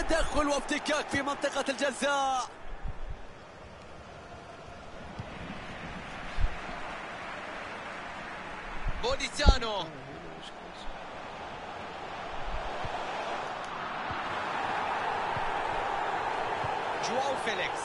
تدخل وافتكاك في منطقة الجزاء. بوليتانو جواو فيليكس.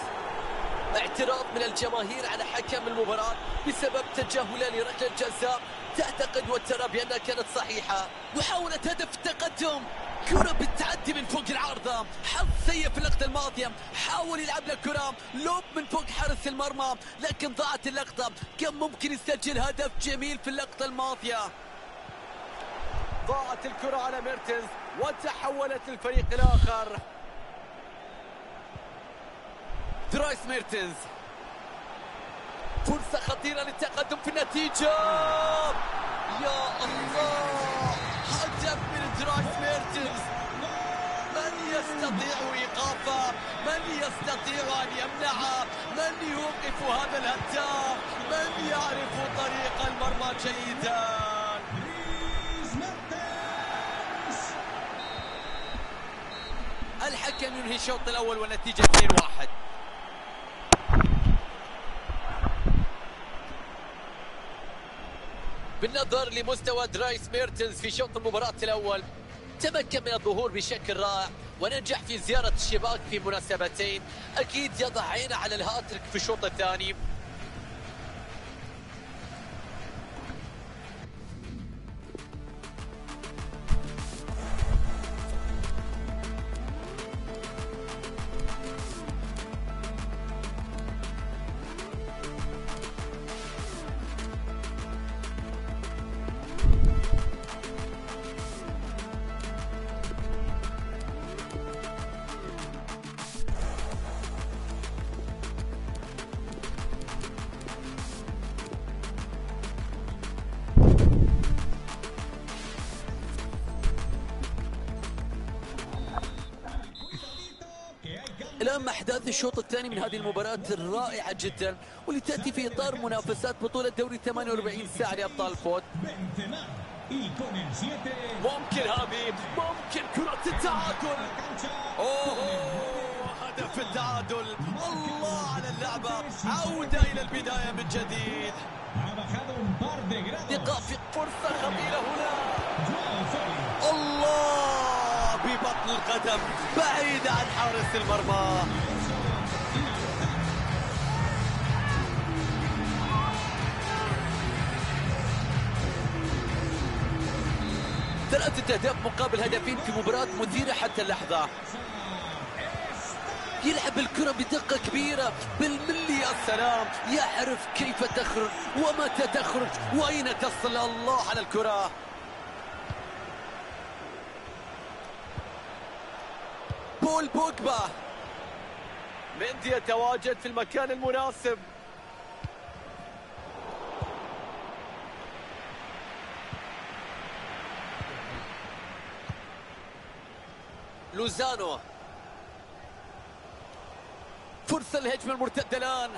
اعتراض من الجماهير على حكم المباراة بسبب تجاهله لركلة الجزاء. تعتقد وترى بأنها كانت صحيحة. محاولة هدف التقدم. كرة بتعدي من فوق العارضة. حظ سيء في اللقطة الماضية. حاول يلعب له كرة. لوب من فوق حارس المرمى. لكن ضاعت اللقطة. كان ممكن يسجل هدف جميل في اللقطة الماضية؟ ضاعت الكرة على ميرتنز وتحولت للفريق الآخر. درايس ميرتنز فرصة خطيرة للتقدم في النتيجة. يا الله. هدف من درايس ميرتنز. من يستطيع إيقافه؟ من يستطيع أن يمنعه؟ من يوقف هذا الهداف؟ من يعرف طريق المرمى جيدا؟ الحكم ينهي الشوط الأول والنتيجة 2-1 بالنظر لمستوى درايس ميرتنز في شوط المباراة الأول تمكن من الظهور بشكل رائع ونجح في زيارة الشباك في مناسبتين. أكيد يضع عينه على الهاتريك في الشوط الثاني. الشوط الثاني من هذه المباراة الرائعة جدا واللي تأتي في إطار منافسات بطولة دوري 48 ساعة لأبطال الفوت ممكن هذه ممكن كرة التعادل. أوه هدف التعادل. الله على اللعبة عودة إلى البداية من جديد. لقاء في فرصة خطيرة هنا. الله ببطن القدم بعيد عن حارس المرمى. ثلاثة أهداف مقابل هدفين في مباراة مثيرة حتى اللحظة. يلعب الكرة بدقة كبيرة بالملي يا سلام. يعرف كيف تخرج ومتى تخرج وأين تصل الله على الكرة. بول بوجبا. مندي يتواجد في المكان المناسب. لوزانو. فرصة الهجمة المرتدة الآن.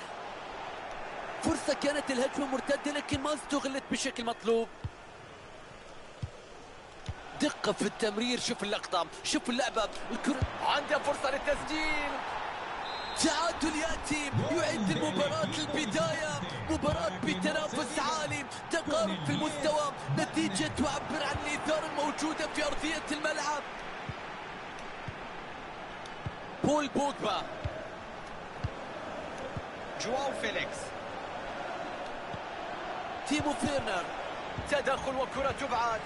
فرصة كانت الهجمة مرتدة لكن ما استغلت بشكل مطلوب. دقة في التمرير شوف اللقطة شوف اللعبة. الكرة عنده فرصة للتسجيل. تعادل يأتي يعد المباراة للبداية. مباراة بتنافس عالي تقارب في المستوى. نتيجة تعبر عن الإثارة الموجودة في أرضية الملعب. بول بوجبا جواو فيليكس تيمو فيرنر تدخل وكرة تبعد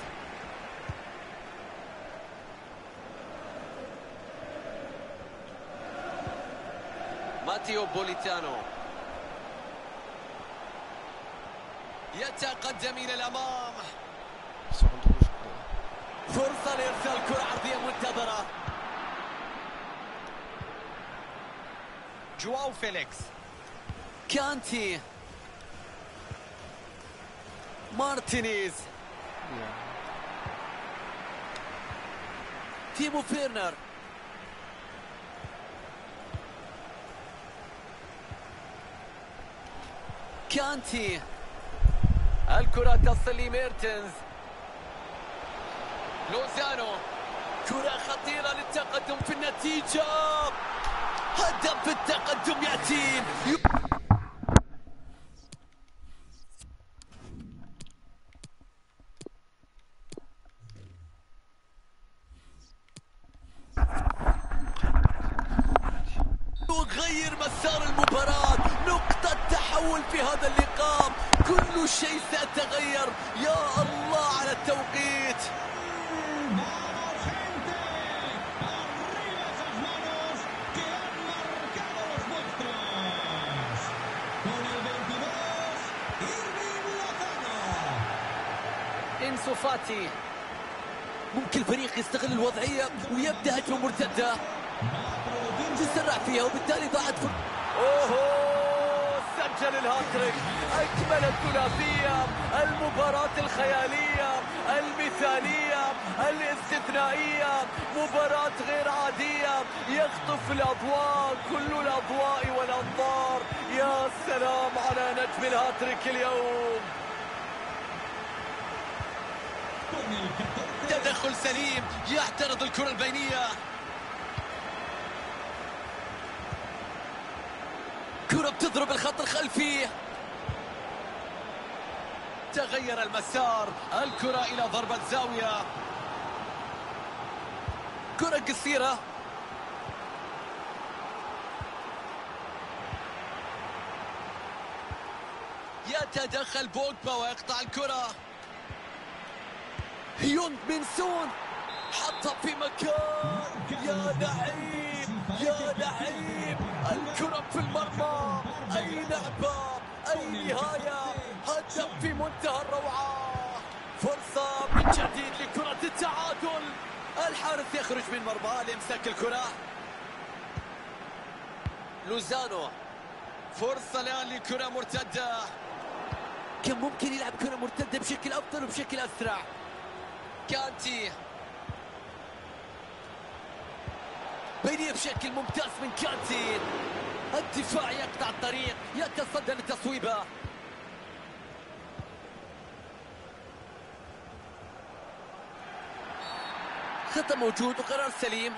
ماتيو بوليتانو يتقدم إلى الأمام فرصة لإرسال كرة عرضية منتظرة جواو فيليكس. كانتي. مارتينيز. تيمو فيرنر. كانتي. الكرة تصل لميرتنز لوزانو. كرة خطيرة للتقدم في النتيجة. هدف التقدم يأتي. يغير مسار المباراة. نقطة تحول في هذا اللقاء. كل شيء سيتغير. يا الله على التوقيت. فاتي ممكن الفريق يستغل الوضعية ويبدأ هجمة مرتدة. تسرع فيها وبالتالي ضاعت فرصة اوه سجل الهاتريك. أكمل الثلاثية المباراة الخيالية المثالية الاستثنائية. مباراة غير عادية. يخطف الأضواء كل الأضواء والأنظار. يا سلام على نجم الهاتريك اليوم. تدخل سليم يعترض الكرة البينية. كرة بتضرب الخط الخلفي. تغير المسار الكرة إلى ضربة زاوية. كرة قصيرة. يتدخل بوجبا ويقطع الكرة. يونغ من سون حطها في مكان. يا نعيم يا نعيم. الكرة في المرمى. أي لعبة أي نهاية. هدف في منتهى الروعة. فرصة من جديد لكرة التعادل. الحارس يخرج من مرماه لإمساك الكرة. لوزانو. فرصة الآن لكرة مرتدة. كان ممكن يلعب كرة مرتدة بشكل أفضل وبشكل أسرع. كانتي بينية بشكل ممتاز من كانتي الدفاع يقطع الطريق يتصدى للتصويبة خطأ موجود وقرار سليم.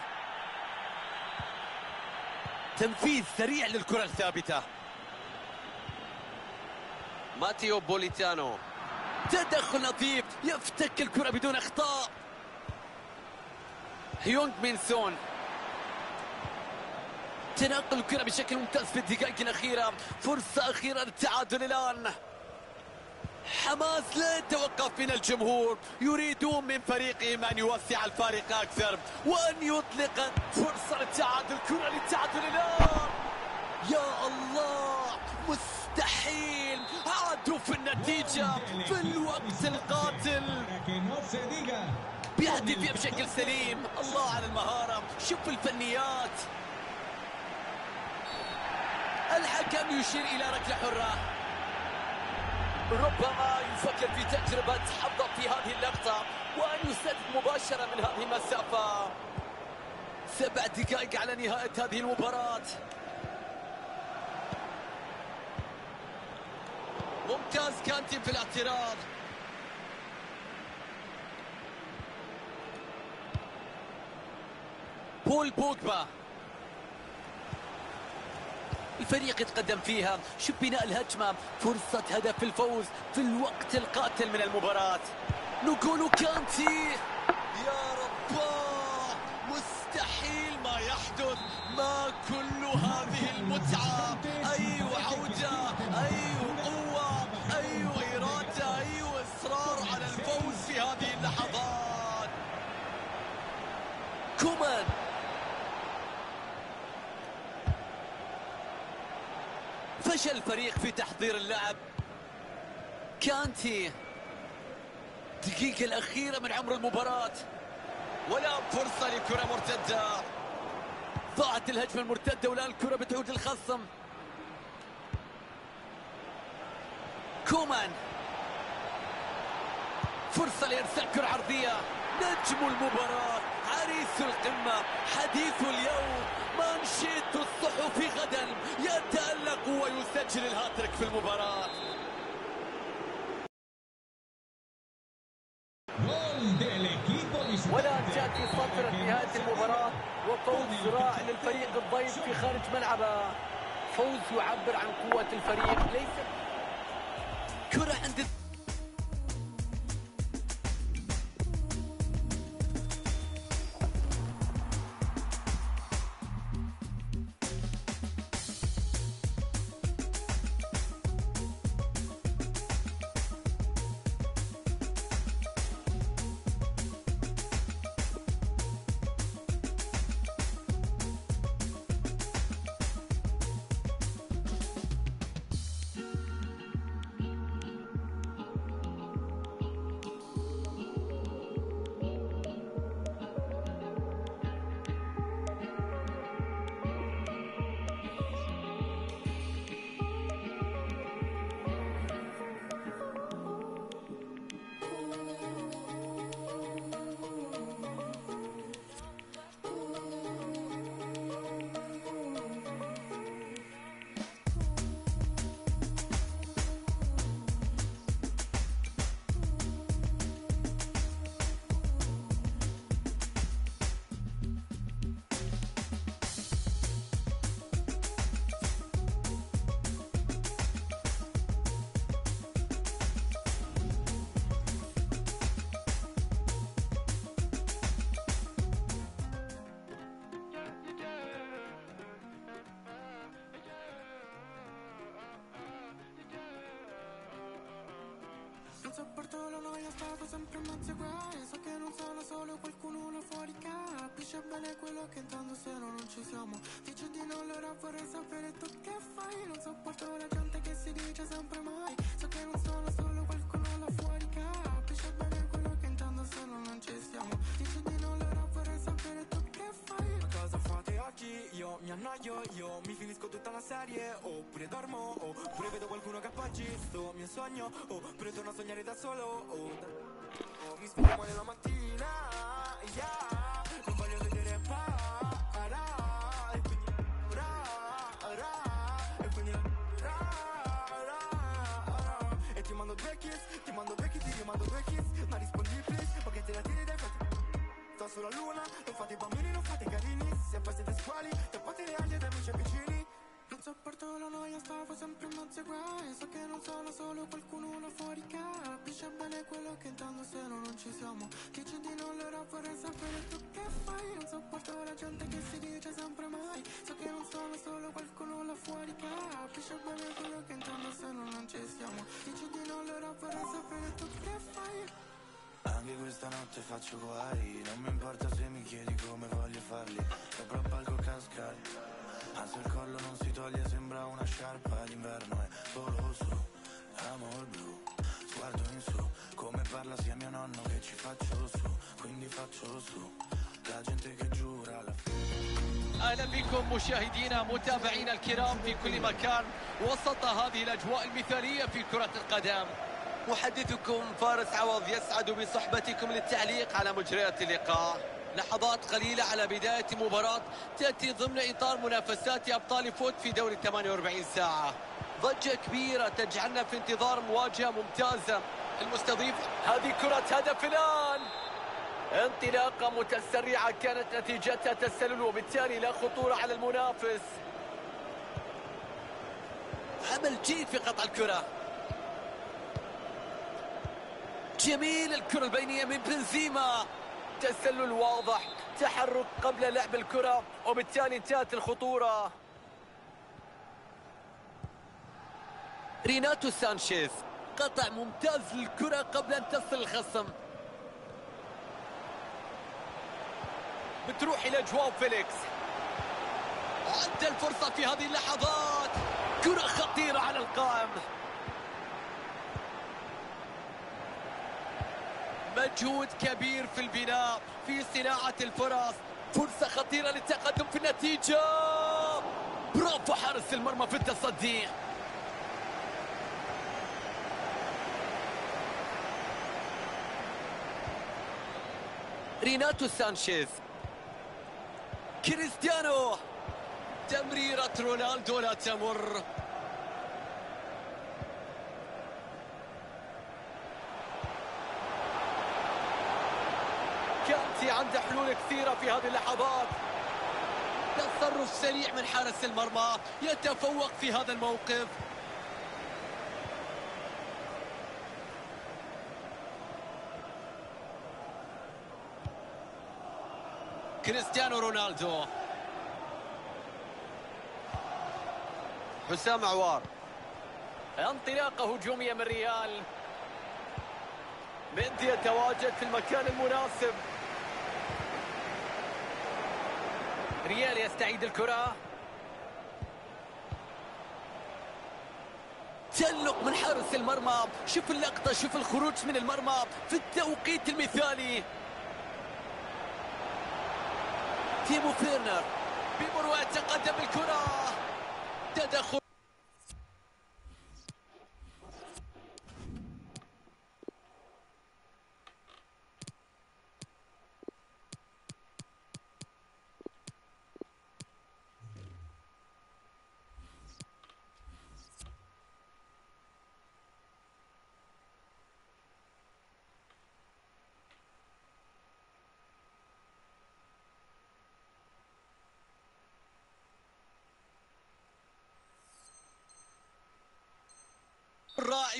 تنفيذ سريع للكرة الثابتة. ماتيو بوليتانو. تدخل لطيف يفتك الكرة بدون أخطاء. هيونغ مين سون. تنقل الكرة بشكل ممتاز في الدقائق الأخيرة. فرصة أخيرة للتعادل الآن. حماس لا يتوقف من الجمهور. يريدون من فريقهم أن يوسع الفارق أكثر وأن يطلق فرصة للتعادل كرة للتعادل الآن. يا الله مستحيل عادوا في النتيجة في الوقت القاتل. بيهدف فيها بشكل سليم. الله على المهارة. شوف الفنيات. الحكم يشير إلى ركلة حرة. ربما يفكر في تجربة حظ في هذه اللقطة وأن يسدد مباشرة من هذه المسافة. سبع دقائق على نهاية هذه المباراة. ممتاز كانتي في الاعتراض. بول بوجبا. الفريق يتقدم فيها. شوف بناء الهجمة؟ فرصة هدف الفوز في الوقت القاتل من المباراة. نقول كانتي. يا رباه مستحيل ما يحدث. ما كل هذه المتعة. كومان فشل الفريق في تحضير اللعب. كانتي الدقيقة الأخيرة من عمر المباراة. ولا فرصة لكرة مرتدة. ضاعت الهجمة المرتدة والآن الكرة بتعود للخصم. كومان. فرصة لإرسال كرة عرضية. نجم المباراة. عريس القمة حديث اليوم. مانشيت الصحف غدا. يتألق ويسجل الهاتريك في المباراة. ولا تأتي فترة نهاية المباراة وفوز صراع للفريق الضيف في خارج ملعبه. فوز يعبر عن قوة الفريق. ليس كرة عند sopporto la noia, stato sempre in mezzo ai guai So che non sono solo qualcuno fuori Capisce bene quello che intendo se no non ci siamo. Dice di no, allora vorrei sapere tu che fai. Non sopporto la gente che si dice sempre mai. So che non sono solo qualcuno là fuori Capisce bene quello che intendo se no non ci siamo. Dice di no, allora vorrei sapere tu che fai. Ma cosa fate oggi? Io mi annoio, io serie Oppure dormo Oppure vedo qualcuno che appoggi Sto a mio sogno Oppure torno a sognare da solo oh, Mi sveglio male la mattina Yeah Non voglio vedere para E quindi ra, ra, E quindi ra, ra, E ti mando due Ti mando due Ti mando due kiss Ma rispondi please te la tiri dai fatti. Sto sulla luna Non fate i bambini Non fate i carini Se poi siete squali Te potete anche dai amici vicini sopporto la noia, stavo sempre in mezzo ai guai. So che non sono solo qualcuno fuori Capisce bene quello che intendo se no non ci siamo. Dici di non allora vorrei sapere tu che fai? Non sopporto la gente che si dice sempre mai. So che non sono solo qualcuno là fuori Capisce bene quello che intendo se no non ci siamo. Dici di non allora vorrei sapere tu che fai? Anche questa notte faccio guai. Non mi importa se mi chiedi come voglio farli. Sopra il palco cascare Alzo il collo non si toglie Sembra una sciarpa L'inverno è solo su Amo il blu Guardo in su Come parla sia mio nonno che ci faccio su Quindi faccio su La gente che giura alla أهلا بكم مشاهدينا متابعينا الكرام في كل مكان وسط هذه الاجواء المثاليه في كره القدم محدثكم فارس عوض يسعد بصحبتكم للتعليق على مجريات اللقاء لحظات قليلة على بداية مباراة تأتي ضمن إطار منافسات أبطال فوت في دوري 48 ساعة. ضجة كبيرة تجعلنا في انتظار مواجهة ممتازة. المستضيف هذه كرة هدف الآن. انطلاقة متسرعة كانت نتيجتها تسلل وبالتالي لا خطورة على المنافس. عمل جيد في قطع الكرة. جميل الكرة البينية من بنزيما. تسلل واضح. تحرك قبل لعب الكرة وبالتالي انتهت الخطورة. ريناتو سانشيز قطع ممتاز للكرة قبل أن تصل الخصم. بتروح إلى جواو فيليكس. عد الفرصة في هذه اللحظات. كرة خطيرة على القائم. مجهود كبير في البناء في صناعة الفرص. فرصة خطيرة للتقدم في النتيجة. برافو حارس المرمى في التصدي ريناتو سانشيز. كريستيانو. تمريرة رونالدو لا تمر. كانتي عنده حلول كثيرة في هذه اللحظات. تصرف سريع من حارس المرمى يتفوق في هذا الموقف. كريستيانو رونالدو. حسام عوار. انطلاقة هجومية من ريال. مندي يتواجد في المكان المناسب. ريال يستعيد الكرة. تألق من حارس المرمى. شوف اللقطة شوف الخروج من المرمى. في التوقيت المثالي. تيمو فيرنر بمروءة تقدم الكرة. تدخل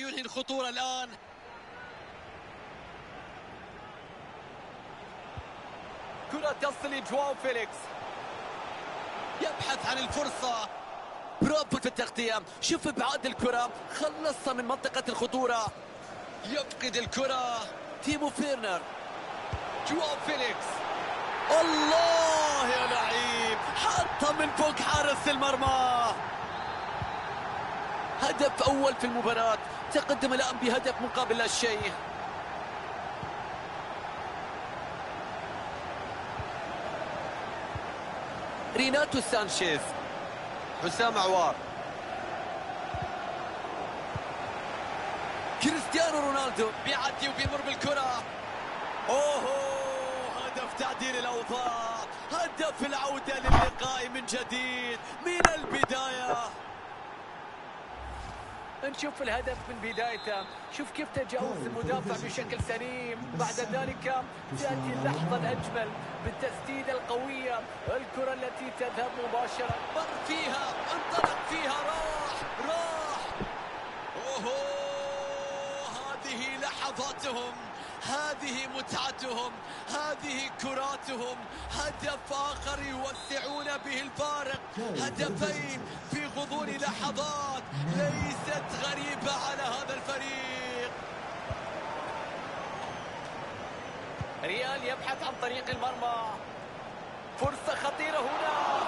ينهي الخطورة الآن. كرة تصل لجواو فيليكس. يبحث عن الفرصة. برافو في التغطية. شوف ابعاد الكرة. خلصها من منطقة الخطورة. يفقد الكرة. تيمو فيرنر. جواو فيليكس. الله يا لعيب. حطها من فوق حارس المرمى. هدف أول في المباراة. تقدم الآن بهدف مقابل لا شيء ريناتو سانشيز. حسام عوار. كريستيانو رونالدو. بيعدي وبيمر بالكرة. اوه هدف تعديل الأوضاع. هدف العودة للقاء من جديد من البداية. نشوف الهدف من بدايته شوف كيف تجاوز المدافع بشكل سليم. بعد ذلك تأتي اللحظة الأجمل بالتسديدة القوية الكرة التي تذهب مباشرة. مر فيها انطلق فيها راح راح. أوهو هذه لحظاتهم. هذه متعتهم هذه كراتهم هدف آخر يوسعون به الفارق. هدفين في غضون لحظات ليست غريبة على هذا الفريق. ريال يبحث عن طريق المرمى. فرصة خطيرة هنا.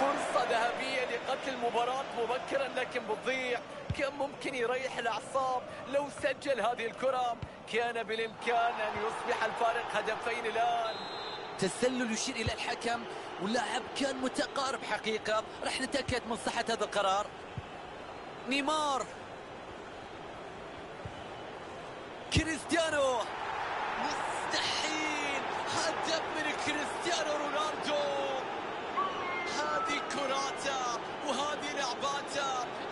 فرصة ذهبية لقتل المباراة مبكرا لكن بتضيع. كان ممكن يريح الأعصاب لو سجل هذه الكرة؟ كان بالإمكان أن يصبح الفارق هدفين الآن. تسلل يشير إلى الحكم واللاعب كان متقارب حقيقة. راح نتأكد من صحة هذا القرار. نيمار. كريستيانو. مستحيل. هدف من كريستيانو رونالدو. هذه كراتة وهذه لعباتة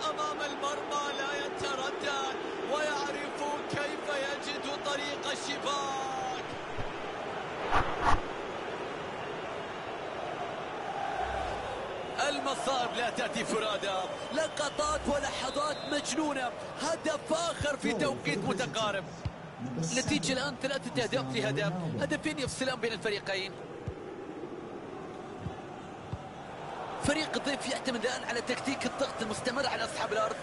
أمام المرمى لا يتردد ويعرف كيف يجد طريق الشباك. المصائب لا تأتي فرادى لقطات ولحظات مجنونة. هدف آخر في توقيت متقارب. نتيجة الآن ثلاثة أهداف في هدف هدفين يفصلان بين الفريقين. فريق الضيف يعتمد الآن على تكتيك الضغط المستمر على أصحاب الأرض.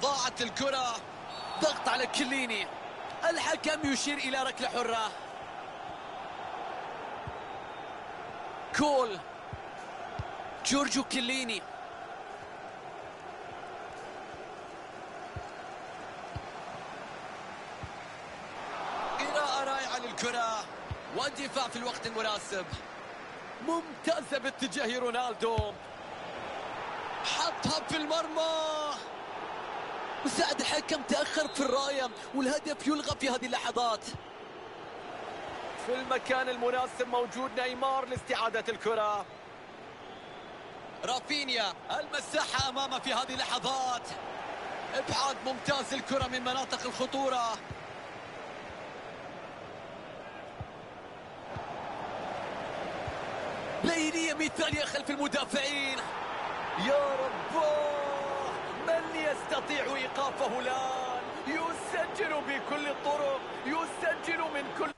ضاعت الكرة. ضغط على كليني. الحكم يشير إلى ركلة حرة. كول. جورجو كليني قراءة رائعة للكرة والدفاع في الوقت المناسب. ممتازة باتجاه رونالدو. حطها في المرمى. مساعد الحكم تأخر في الراية والهدف يلغى في هذه اللحظات. في المكان المناسب موجود نيمار لاستعادة الكرة. رافينيا المساحة أمامه في هذه اللحظات. ابعاد ممتاز الكرة من مناطق الخطورة. بينية مثالية خلف المدافعين. يا رب من يستطيع إيقافه الآن؟ يسجل بكل الطرق يسجل من كل